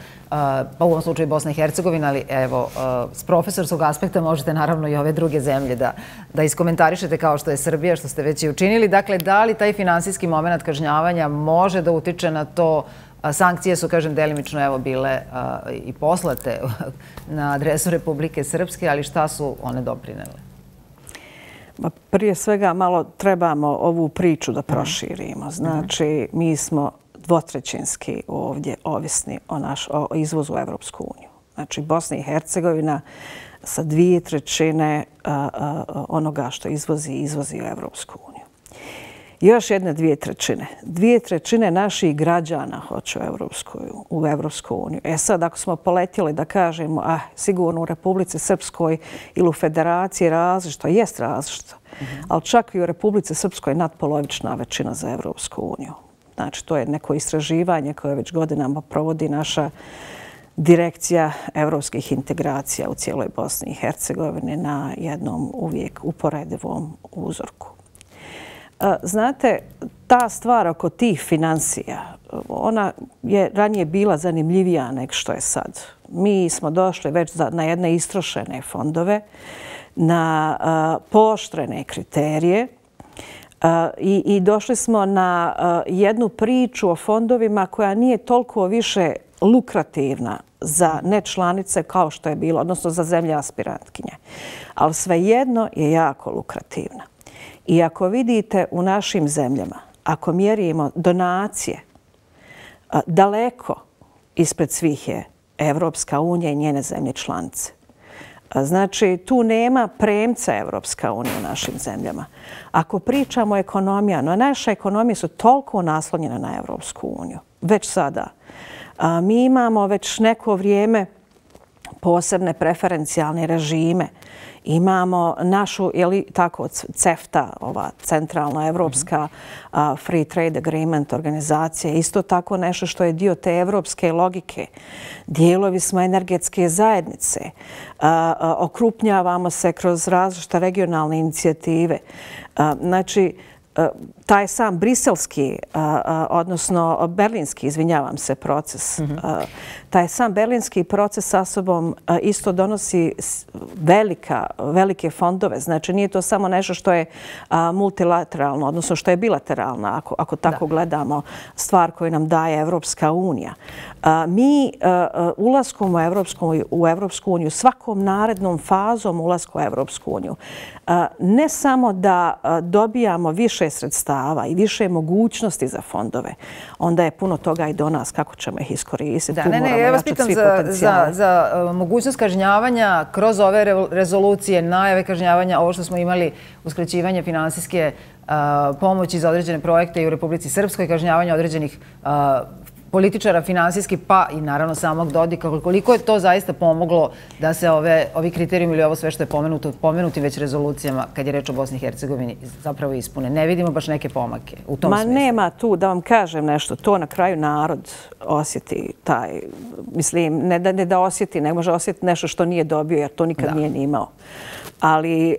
pa u ovom slučaju Bosna i Hercegovina, ali evo, s profesorskog aspekta možete naravno i ove druge zemlje da, da iskomentarišete kao što je Srbija, što ste već i učinili. Dakle, da li taj finansijski moment kažnjavanja može da utiče na to Sankcije su, kažem, delimično evo bile i poslate na adresu Republike Srpske, ali šta su one doprinele? Prije svega malo trebamo ovu priču da proširimo. Znači, mi smo dvotrećinski ovdje ovisni o, naš, o izvozu u Evropsku uniju. Znači, Bosna i Hercegovina sa dvije trećine onoga što izvozi, izvozi u Evropsku uniju još jedne dvije trećine. Dvije trećine naših građana hoće u Evropsku, u Evropsku uniju. E sad, ako smo poletjeli da kažemo, ah, sigurno u Republici Srpskoj ili u Federaciji različito, jest različito, ali čak i u Republici Srpskoj nadpolovična većina za Evropsku uniju. Znači, to je neko istraživanje koje već godinama provodi naša direkcija evropskih integracija u cijeloj Bosni i Hercegovini na jednom uvijek uporedivom uzorku. Znate, ta stvar oko tih financija, ona je ranije bila zanimljivija nek što je sad. Mi smo došli već na jedne istrošene fondove, na poštrene kriterije i došli smo na jednu priču o fondovima koja nije toliko više lukrativna za nečlanice kao što je bilo, odnosno za zemlje aspirantkinje. Ali svejedno je jako lukrativna. I ako vidite u našim zemljama, ako mjerimo donacije, daleko ispred svih je Evropska unija i njene zemlje članice. Znači, tu nema premca Evropska unija u našim zemljama. Ako pričamo o ekonomija, no naše ekonomije su toliko naslonjene na Evropsku uniju, već sada. Mi imamo već neko vrijeme posebne preferencijalne režime Imamo našu, je li tako, CEFTA, ova centralna evropska Free Trade Agreement organizacija, isto tako nešto što je dio te evropske logike. Dijelovi smo energetske zajednice, okrupnjavamo se kroz različite regionalne inicijative. Znači, taj sam briselski, odnosno berlinski, izvinjavam se, proces, taj sam berlinski proces sa sobom isto donosi velika, velike fondove. Znači, nije to samo nešto što je multilateralno, odnosno što je bilateralno, ako, ako tako gledamo stvar koju nam daje Evropska unija. Mi ulaskom u Evropsku, u Evropsku uniju, svakom narednom fazom ulasku u Evropsku uniju, ne samo da dobijamo više sredstava i više mogućnosti za fondove, onda je puno toga i do nas kako ćemo ih iskoristiti. Da, ne, ne, ja vas pitam za, za, za mogućnost kažnjavanja kroz ove rezolucije, najave kažnjavanja, ovo što smo imali uskraćivanje finansijske pomoći za određene projekte i u Republici Srpskoj, kažnjavanje određenih političara finansijski, pa i naravno samog Dodika, koliko je to zaista pomoglo da se ove, ovi kriterijumi ili ovo sve što je pomenuto, pomenuti već rezolucijama kad je reč o Bosni i Hercegovini zapravo ispune. Ne vidimo baš neke pomake u tom Ma smislu. nema tu, da vam kažem nešto, to na kraju narod osjeti taj, mislim, ne da, ne da osjeti, ne može osjetiti nešto što nije dobio jer to nikad nije ni imao ali e,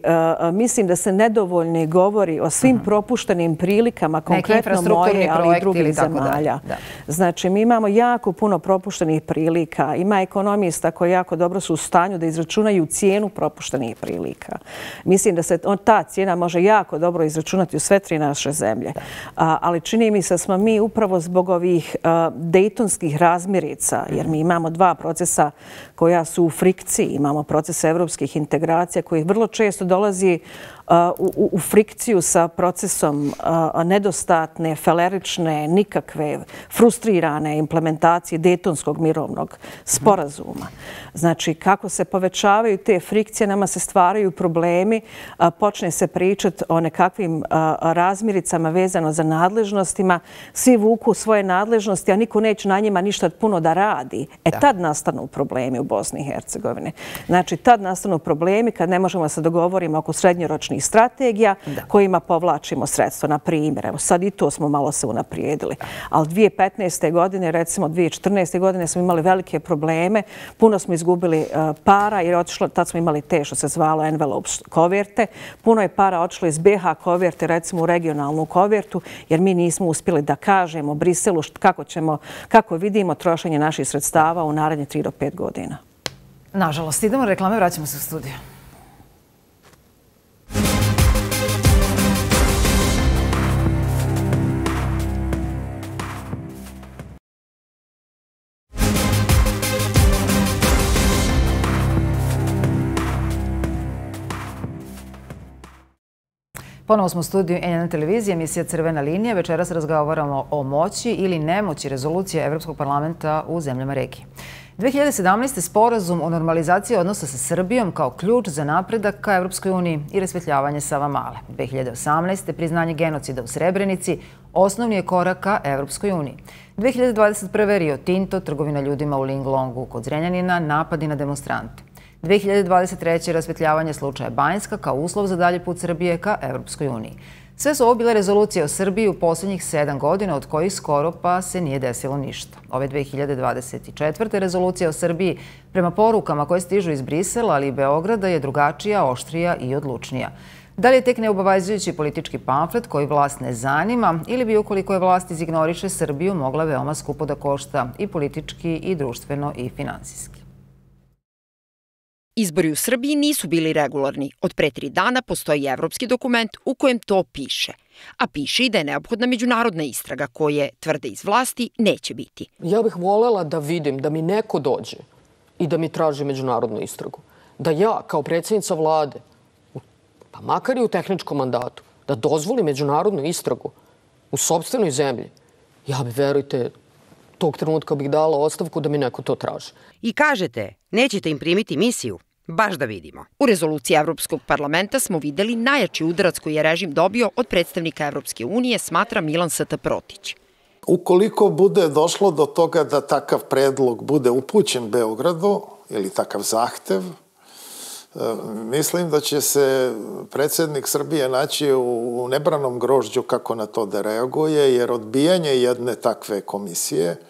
mislim da se nedovoljno govori o svim mhm. propuštenim prilikama, konkretno moje, ali i drugih zemalja. Znači, mi imamo jako puno propuštenih prilika. Ima ekonomista koji jako dobro su u stanju da izračunaju cijenu propuštenih prilika. Mislim da se ta cijena može jako dobro izračunati u sve tri naše zemlje. Ali čini mi se da smo mi upravo zbog ovih e, dejtonskih razmirica, jer mi imamo dva procesa koja su u frikciji, imamo proces evropskih integracija koji vrlo često dolazi u frikciju sa procesom nedostatne, felerične, nikakve, frustrirane implementacije detonskog mirovnog sporazuma. Znači, kako se povećavaju te frikcije, nama se stvaraju problemi, počne se pričati o nekakvim razmiricama vezano za nadležnostima, svi vuku svoje nadležnosti, a niko neće na njima ništa puno da radi. E tad nastanu problemi u Bosni i Hercegovine. Znači, tad nastanu problemi kad ne možemo se dogovoriti oko srednjoročnih strategija kojima povlačimo sredstvo. Na primjer, evo sad i to smo malo se unaprijedili. Ali 2015. godine, recimo 2014. godine smo imali velike probleme. Puno smo izgubili e, para jer otišlo, tad smo imali te što se zvalo envelope koverte. Puno je para otišlo iz BH koverte, recimo u regionalnu kovertu, jer mi nismo uspjeli da kažemo Briselu kako ćemo, kako vidimo trošenje naših sredstava u narednje 3 do 5 godina. Nažalost, idemo reklame, vraćamo se u studiju. Ponovo smo u studiju NN televizije, emisija Crvena linija. Večeras razgovaramo o moći ili nemoći rezolucije Evropskog parlamenta u zemljama regije. 2017. sporazum o normalizaciji odnosa sa Srbijom kao ključ za napredak ka Evropskoj uniji i rasvetljavanje Sava Male. 2018. priznanje genocida u Srebrenici osnovni je korak ka Evropskoj uniji. 2021. Rio Tinto, trgovina ljudima u Linglongu kod Zrenjanina, napadi na demonstrante. 2023. rasvetljavanje slučaja Banjska kao uslov za dalje put Srbije ka Evropskoj uniji. Sve su ovo bile rezolucije o Srbiji u posljednjih sedam godina, od kojih skoro pa se nije desilo ništa. Ove 2024. rezolucija o Srbiji prema porukama koje stižu iz Brisela, ali i Beograda, je drugačija, oštrija i odlučnija. Da li je tek neobavezujući politički pamflet koji vlast ne zanima ili bi ukoliko je vlast izignoriše Srbiju mogla veoma skupo da košta i politički, i društveno, i finansijski? Izbori u Srbiji nisu bili regularni. Od pre tri dana postoji evropski dokument u kojem to piše. A piše i da je neophodna međunarodna istraga koje, tvrde iz vlasti, neće biti. Ja bih volela da vidim da mi neko dođe i da mi traži međunarodnu istragu. Da ja, kao predsjednica vlade, pa makar i u tehničkom mandatu, da dozvoli međunarodnu istragu u sobstvenoj zemlji, ja bi, verujte, tog trenutka bih dala ostavku da mi neko to traži. I kažete, nećete im primiti misiju? Baš da vidimo. U rezoluciji Evropskog parlamenta smo videli najjači udarac koji je režim dobio od predstavnika Evropske unije, smatra Milan Sata Protić. Ukoliko bude došlo do toga da takav predlog bude upućen Beogradu ili takav zahtev, mislim da će se predsjednik Srbije naći u nebranom grožđu kako na to da reaguje, jer odbijanje jedne takve komisije –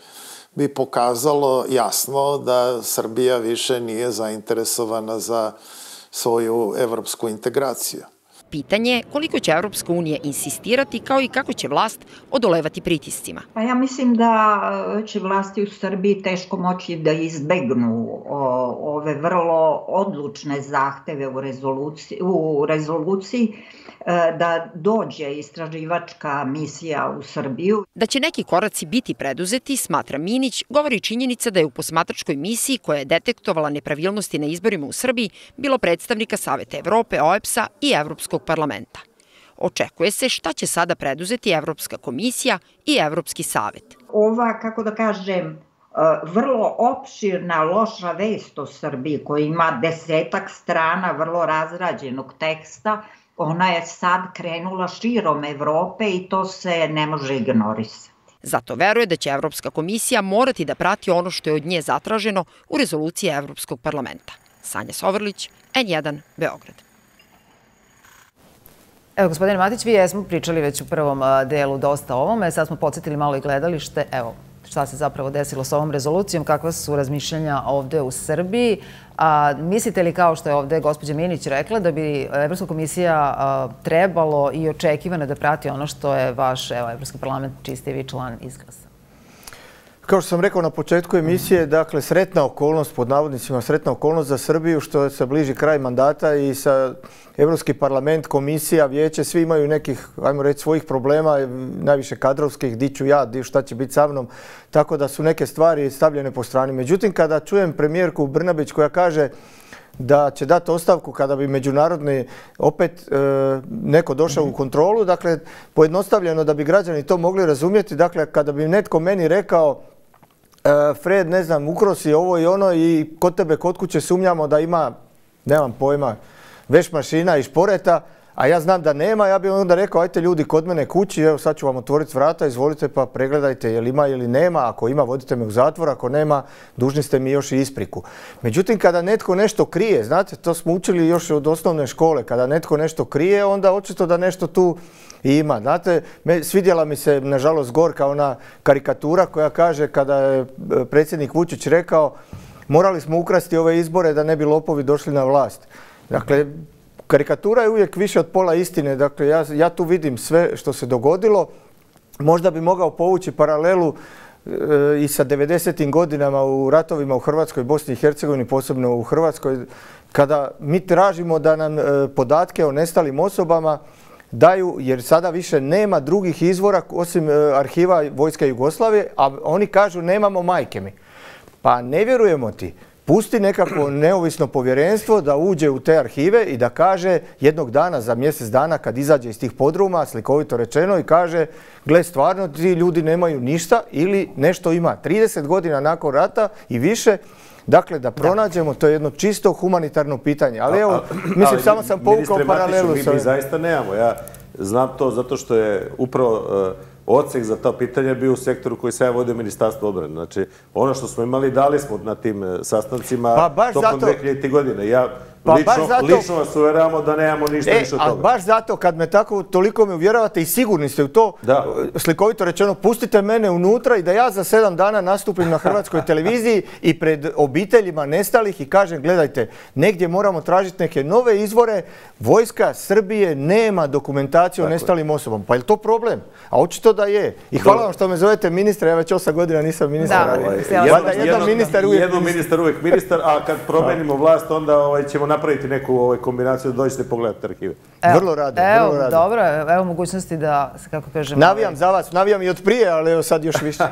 bi pokazalo jasno da Srbija više nije zainteresovana za svoju evropsku integraciju pitanje koliko će Evropska unija insistirati kao i kako će vlast odolevati pritiscima. Pa ja mislim da e, će vlasti u Srbiji teško moći da izbegnu ove vrlo odlučne zahteve u rezoluciji, u rezoluciji da dođe istraživačka misija u Srbiju. Da će neki koraci biti preduzeti, smatra Minić, govori činjenica da je u posmatračkoj misiji koja je detektovala nepravilnosti na izborima u Srbiji bilo predstavnika Saveta Evrope, OEPS-a i Evropskog parlamenta. Očekuje se šta će sada preduzeti Evropska komisija i Evropski savet. Ova, kako da kažem, e, vrlo opširna loša vest o Srbiji koja ima desetak strana vrlo razrađenog teksta ona je sad krenula širom Evrope i to se ne može ignorisati. Zato veruje da će Evropska komisija morati da prati ono što je od nje zatraženo u rezoluciji Evropskog parlamenta. Sanja Sovrlić, N1, Beograd. Evo, gospodine Matić, vi jesmo pričali već u prvom delu dosta o ovome. Sad smo podsjetili malo i gledalište. Evo, šta se zapravo desilo s ovom rezolucijom, kakva su razmišljanja ovde u Srbiji. A, mislite li, kao što je ovde gospođa Minić rekla, da bi Evropska komisija trebalo i očekivano da prati ono što je vaš Evropski parlament, čiji ste vi član izglasa? Kao što sam rekao na početku emisije, dakle, sretna okolnost, pod navodnicima, sretna okolnost za Srbiju, što se bliži kraj mandata i sa Evropski parlament, komisija, vijeće, svi imaju nekih, ajmo reći, svojih problema, najviše kadrovskih, di ću ja, di šta će biti sa mnom, tako da su neke stvari stavljene po strani. Međutim, kada čujem premijerku Brnabić koja kaže da će dati ostavku kada bi međunarodni opet e, neko došao u kontrolu, dakle, pojednostavljeno da bi građani to mogli razumjeti, dakle, kada bi netko meni rekao E, Fred, ne znam, ukrosi ovo i ono i kod tebe kod kuće sumnjamo da ima, nemam pojma, veš mašina i šporeta, a ja znam da nema, ja bih onda rekao, ajte ljudi kod mene kući, evo sad ću vam otvoriti vrata, izvolite pa pregledajte je li ima ili nema, ako ima vodite me u zatvor, ako nema, dužni ste mi još i ispriku. Međutim, kada netko nešto krije, znate, to smo učili još od osnovne škole, kada netko nešto krije, onda očito da nešto tu ima. Znate, svidjela mi se, nažalost, gorka ona karikatura koja kaže kada je e, predsjednik Vučić rekao morali smo ukrasti ove izbore da ne bi lopovi došli na vlast. Dakle, karikatura je uvijek više od pola istine. Dakle, ja, ja tu vidim sve što se dogodilo. Možda bi mogao povući paralelu e, i sa 90. godinama u ratovima u Hrvatskoj, Bosni i Hercegovini, posebno u Hrvatskoj, kada mi tražimo da nam e, podatke o nestalim osobama daju, jer sada više nema drugih izvora osim e, arhiva Vojska Jugoslavije, a oni kažu nemamo majke mi. Pa ne vjerujemo ti. Pusti nekako neovisno povjerenstvo da uđe u te arhive i da kaže jednog dana za mjesec dana kad izađe iz tih podruma, slikovito rečeno, i kaže gle, stvarno ti ljudi nemaju ništa ili nešto ima. 30 godina nakon rata i više, Dakle, da pronađemo, to je jedno čisto humanitarno pitanje. Ali evo, mislim, samo sam povukao paralelu. Mi zaista nemamo. Ja znam to zato što je upravo e, odsek za to pitanje bio u sektoru koji se ja vodio Ministarstvo obrane. Znači, ono što smo imali, dali smo na tim e, sastancima pa tokom 2000. godine. Ja Pa lično, baš zato... lično vas uvjeravamo da nemamo ništa e, više od toga. A baš zato kad me tako toliko me uvjeravate i sigurni ste u to, da. slikovito rečeno, pustite mene unutra i da ja za sedam dana nastupim na Hrvatskoj televiziji i pred obiteljima nestalih i kažem, gledajte, negdje moramo tražiti neke nove izvore, vojska Srbije nema dokumentaciju o nestalim osobama. Pa je li to problem? A očito da je. I hvala vam što me zovete ministra, ja već osam godina nisam ministar. Da, ovaj, jedno, jedno, ministar uvijek jedno ministar uvijek ministar, a kad promenimo vlast, onda ovaj, ćemo napraviti neku ovaj, kombinaciju da dođete pogledati arhive. Evo, vrlo rado, evo, vrlo rado. Dobro, evo mogućnosti da, kako kažem... Navijam ovaj... za vas, navijam i od prije, ali evo sad još više.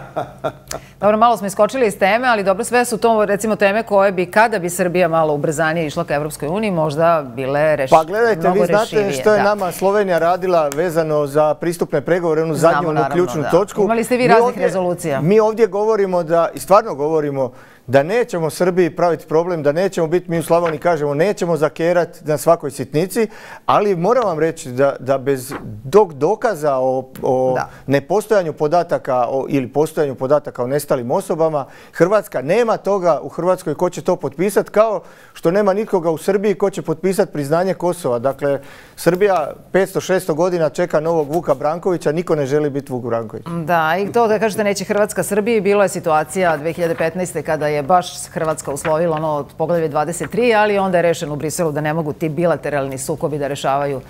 dobro, malo smo iskočili iz teme, ali dobro, sve su to recimo teme koje bi, kada bi Srbija malo ubrzanije išla ka Evropskoj uniji, možda bile reš... Pa gledajte, vi znate rešivije, što je da. nama Slovenija radila vezano za pristupne pregovore, onu zadnju, onu ključnu da. točku. Imali ste vi raznih ovdje, rezolucija. Mi ovdje govorimo da, i stvarno govorimo, da nećemo Srbiji praviti problem, da nećemo biti, mi u Slavoni kažemo, nećemo zakerati na svakoj sitnici, ali moram vam reći da, da bez dok dokaza o, o nepostojanju podataka o, ili postojanju podataka o nestalim osobama, Hrvatska nema toga u Hrvatskoj ko će to potpisati, kao što nema nikoga u Srbiji ko će potpisati priznanje Kosova. Dakle, Srbija 500-600 godina čeka novog Vuka Brankovića, niko ne želi biti Vuk Branković. Da, i to da kažete neće Hrvatska Srbiji, bilo je situacija 2015. kada je baš Hrvatska uslovila ono od poglavlje 23, ali onda je rešeno u Briselu da ne mogu ti bilateralni sukobi da rešavaju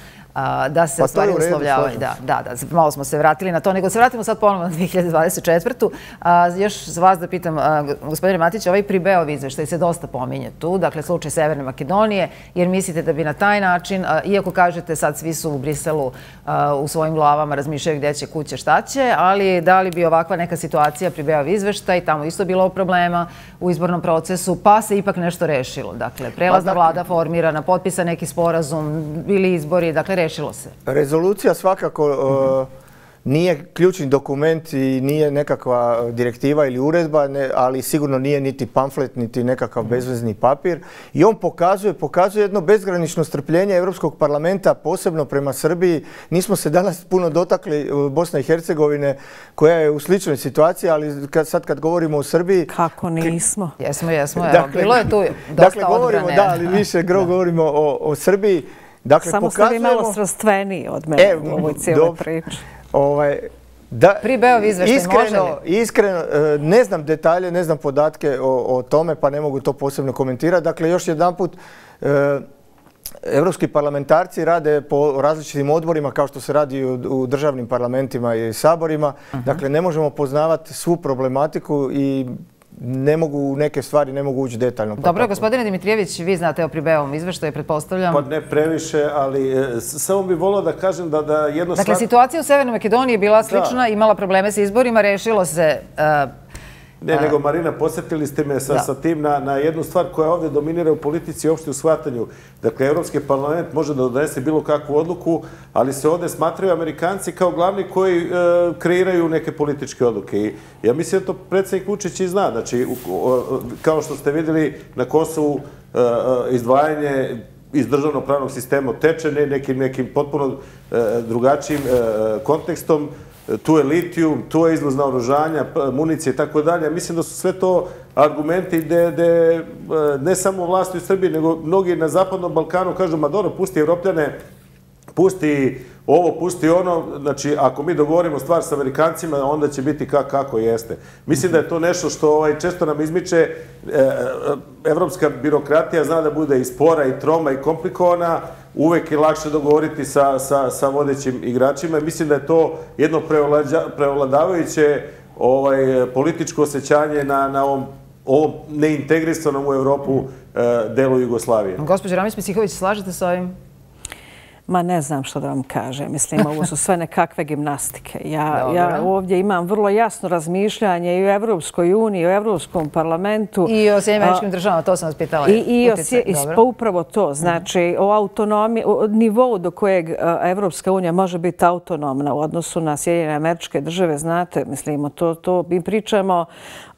da se pa stvari uslovljavaju. Da, da, da, malo smo se vratili na to, nego se vratimo sad ponovno na 2024. Još za vas da pitam, gospodine Matić, ovaj pribeo izveštaj se dosta pominje tu, dakle slučaj Severne Makedonije, jer mislite da bi na taj način, iako kažete sad svi su u Briselu u svojim glavama razmišljaju gdje će kuće, šta će, ali da li bi ovakva neka situacija pribeo izveštaj, tamo isto bilo problema u izbornom procesu, pa se ipak nešto rešilo. Dakle, prelazna pa vlada formirana, potpisa neki sporazum, bili izbori, dakle, rešilo se. Rezolucija svakako nije ključni dokument i nije nekakva direktiva ili uredba, ali sigurno nije niti pamflet, niti nekakav bezvezni papir. I on pokazuje, pokazuje jedno bezgranično strpljenje Evropskog parlamenta, posebno prema Srbiji. Nismo se danas puno dotakli Bosna i Hercegovine, koja je u sličnoj situaciji, ali sad kad govorimo o Srbiji... Kako nismo? Jesmo, jesmo. Dakle, bilo je tu dosta dakle, govorimo, Da, ali više gro govorimo o, o Srbiji. Dakle, Samo pokazujemo... ste vi malo srastveniji od mene e, u ovoj cijeloj priči. Ovaj, da, Pribeo izveštaj, iskreno, može li? Iskreno, e, ne znam detalje, ne znam podatke o, o tome, pa ne mogu to posebno komentirati. Dakle, još jedan put, e, Evropski parlamentarci rade po različitim odborima kao što se radi u, u državnim parlamentima i saborima. Uh -huh. Dakle, ne možemo poznavati svu problematiku i ne mogu neke stvari, ne mogu ući detaljno. Pa Dobro, gospodine Dimitrijević, vi znate o Pribeovom izveštaju, pretpostavljam. Pa ne previše, ali e, samo bih volio da kažem da, da jedno Dakle, situacija u Severnoj Makedoniji je bila slična, imala probleme sa izborima, rešilo se e, Ne, nego Marina, posjetili ste me sa, sa tim na, na jednu stvar koja ovdje dominira u politici i uopšte u shvatanju. Dakle, Evropski parlament može da donese bilo kakvu odluku, ali se ovdje smatraju Amerikanci kao glavni koji e, kreiraju neke političke odluke. I ja mislim da to predsjednik Vučić i zna. Znači, kao što ste vidjeli na Kosovu, e, e, izdvajanje iz državnog pravnog sistema teče nekim, nekim potpuno drugačijim kontekstom tu je litijum, tu je izvozna oružanja, municije i tako dalje. Mislim da su sve to argumenti gde e, ne samo vlasti u Srbiji, nego mnogi na Zapadnom Balkanu kažu, ma dobro, pusti Evropljane, pusti ovo, pusti ono. Znači, ako mi dogovorimo stvar sa Amerikancima, onda će biti kako jeste. Mislim da je to nešto što ovaj, često nam izmiče. E, e evropska birokratija zna da bude i spora, i troma, i komplikovana uvek je lakše dogovoriti sa, sa, sa vodećim igračima. Mislim da je to jedno prevladavajuće ovaj, političko osjećanje na, na ovom, ovom neintegrisanom u Evropu eh, delu Jugoslavije. Gospodin Ramis Misihović, slažete sa ovim? Ma ne znam što da vam kažem. Mislim, ovo su sve nekakve gimnastike. Ja, ja ovdje imam vrlo jasno razmišljanje i u Evropskoj uniji, i u Evropskom parlamentu. I o Sjedinjeničkim državama, to sam vas pitala. I, i, o, i pa upravo to. Znači, o autonomiji, o nivou do kojeg Evropska unija može biti autonomna u odnosu na Sjedinjene američke države, znate, mislimo, to, to mi pričamo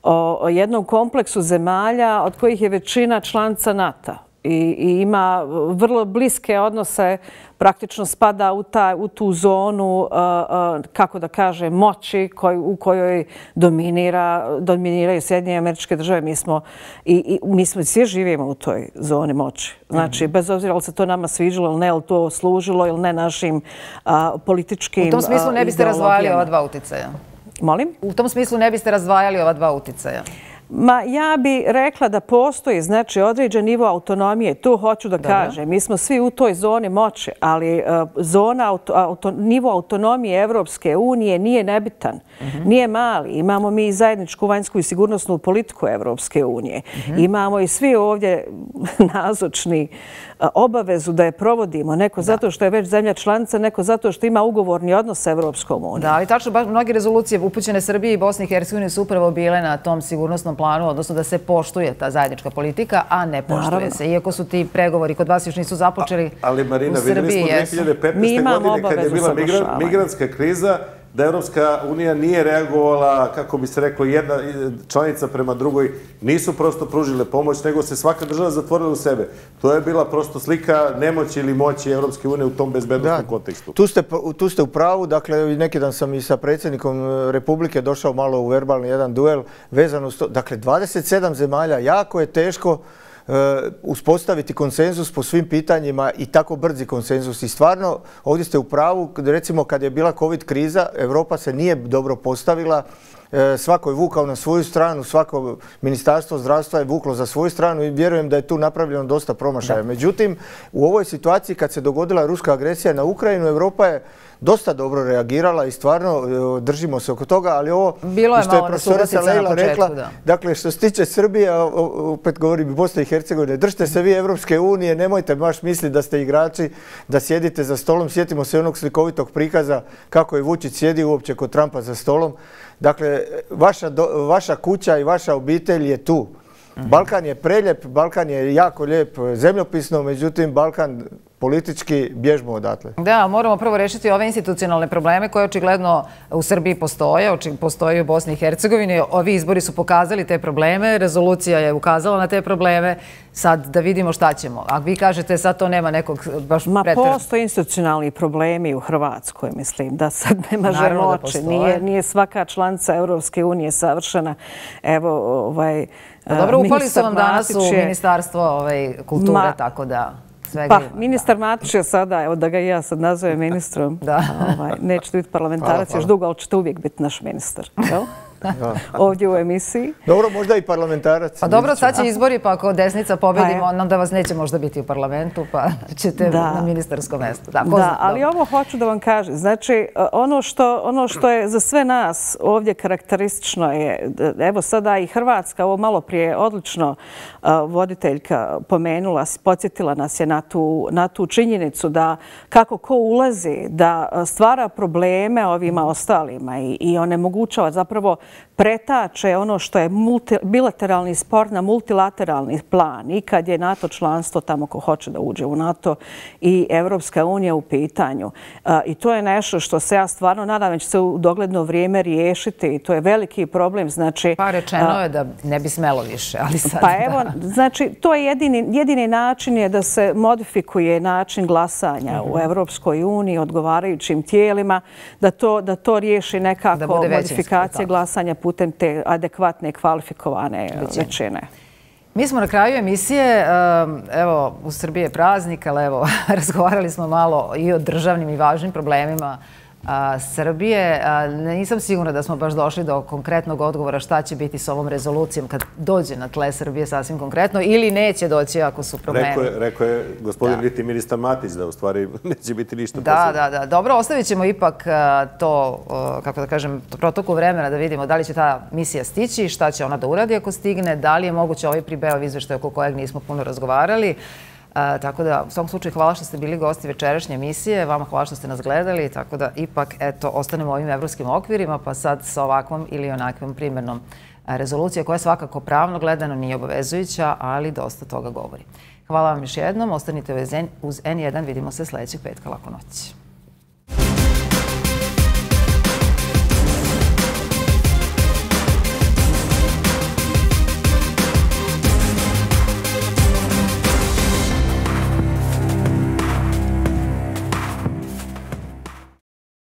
o, o jednom kompleksu zemalja od kojih je većina članca NATO i, i ima vrlo bliske odnose, praktično spada u, ta, u tu zonu, uh, uh, kako da kaže, moći koj, u kojoj dominira, dominiraju Sjedinje američke države. Mi smo, i, i, mi smo svi živimo u toj zoni moći. Znači, mm -hmm. bez obzira li se to nama sviđalo ili ne, ili to služilo ili ne našim uh, političkim U tom smislu ne biste razvajali ova dva uticaja? Molim? U tom smislu ne biste razvajali ova dva uticaja? Ma ja bi rekla da postoji znači određen nivo autonomije, to hoću da kažem. Mi smo svi u toj zoni moće, ali uh, zona auto, auto, nivo autonomije Evropske unije nije nebitan, uh mhm. -huh. nije mali. Imamo mi zajedničku vanjsku i sigurnosnu politiku Evropske unije. Uh mhm. -huh. Imamo i svi ovdje nazočni obavezu da je provodimo. Neko da. zato što je već zemlja članica, neko zato što ima ugovorni odnos s Evropskom unijom. Da, ali tačno, baš mnogi rezolucije upućene Srbije i Bosne i Hercegovine su upravo bile na tom sigurnosnom planu, odnosno da se poštuje ta zajednička politika, a ne poštuje Naravno. se. Iako su ti pregovori kod vas još nisu započeli a, ali Marina, u Srbiji. Ali Marina, videli smo 2015. godine kad je bila migrantska kriza, da Europska unija nije reagovala, kako bi se reklo, jedna članica prema drugoj, nisu prosto pružile pomoć, nego se svaka država zatvorila u sebe. To je bila prosto slika nemoći ili moći Europske unije u tom bezbednostnom kontekstu. Tu ste, tu ste u pravu, dakle, neki dan sam i sa predsjednikom e, Republike došao malo u verbalni jedan duel vezan uz to. Dakle, 27 zemalja, jako je teško uspostaviti konsenzus po svim pitanjima i tako brzi konsenzus. I stvarno, ovdje ste u pravu, recimo kad je bila COVID kriza, Evropa se nije dobro postavila e, svako je vukao na svoju stranu, svako ministarstvo zdravstva je vuklo za svoju stranu i vjerujem da je tu napravljeno dosta promašaja. Međutim, u ovoj situaciji kad se dogodila ruska agresija na Ukrajinu, Evropa je dosta dobro reagirala i stvarno e, držimo se oko toga, ali ovo Bilo je što je profesorica Leila rekla, dakle što se tiče Srbije, opet govorim i Bosne i Hercegovine, držite se vi Evropske unije, nemojte baš misliti da ste igrači, da sjedite za stolom, sjetimo se onog slikovitog prikaza kako je Vučić sjedi uopće kod Trumpa za stolom. Dakle, vaša, vaša kuća i vaša obitelj je tu. Mhm. Balkan je preljep, Balkan je jako lijep zemljopisno, međutim, Balkan politički bježmo odatle. Da, moramo prvo rešiti ove institucionalne probleme koje očigledno u Srbiji postoje, postoje u Bosni i Hercegovini. Ovi izbori su pokazali te probleme, rezolucija je ukazala na te probleme. Sad da vidimo šta ćemo. A vi kažete sad to nema nekog baš Ma postoje institucionalni problemi u Hrvatskoj, mislim, da sad nema želoče. Nije, nije svaka članca Europske unije savršena. Evo, ovaj... Pa dobro, upali su vam danas u Ministarstvo ovaj, kulture, tako da Pa, ministar Matić je sada, evo da ga ja sad nazovem ministrom, ovaj, nećete biti parlamentarac još dugo, ali ćete uvijek biti naš ministar. ovdje u emisiji. Dobro, možda i parlamentarac. Pa dobro, sad će izbori, pa ako desnica pobedimo, pa onda vas neće možda biti u parlamentu, pa ćete na ministarskom mjestu. Da, ali ovo hoću da vam kažem. Znači, ono, ono što je za sve nas ovdje karakteristično je, evo sada i Hrvatska, ovo malo prije odlično voditeljka pomenula, podsjetila nas je na tu činjenicu da kako ko ulazi, da stvara probleme ovima ostalima i onemogućava zapravo pretače ono što je bilateralni sport na multilateralni plan i kad je NATO članstvo tamo ko hoće da uđe u NATO i Evropska unija u pitanju. I to je nešto što se ja stvarno nadam da će se u dogledno vrijeme riješiti i to je veliki problem. Znači, pa rečeno je da ne bi smelo više, ali sad Pa evo, znači, to je jedini, jedini način je da se modifikuje način glasanja u. Evropskoj uniji odgovarajućim tijelima, da to, da to riješi nekako modifikacije glasanja putem te adekvatne kvalifikovane većine. Mi smo na kraju emisije, evo, u Srbiji je praznik, ali evo, razgovarali smo malo i o državnim i važnim problemima Srbije. Nisam sigurna da smo baš došli do konkretnog odgovora šta će biti s ovom rezolucijom kad dođe na tle Srbije sasvim konkretno ili neće doći ako su problemi. Rekao je gospodin Riti ministar Matić da u stvari neće biti ništa posebno. Da, da, da. Dobro, ostavit ćemo ipak to, kako da kažem, protoku vremena da vidimo da li će ta misija stići, šta će ona da uradi ako stigne, da li je moguće ovaj pribeov izveštaj oko kojeg nismo puno razgovarali. Tako da, u svom slučaju, hvala što ste bili gosti večerašnje emisije, vama hvala što ste nas gledali, tako da ipak, eto, ostanemo u ovim evropskim okvirima, pa sad sa ovakvom ili onakvom primjernom rezolucija koja svakako pravno gledano nije obavezujuća, ali dosta toga govori. Hvala vam još jednom, ostanite uz N1, vidimo se sljedećeg petka, lako noći.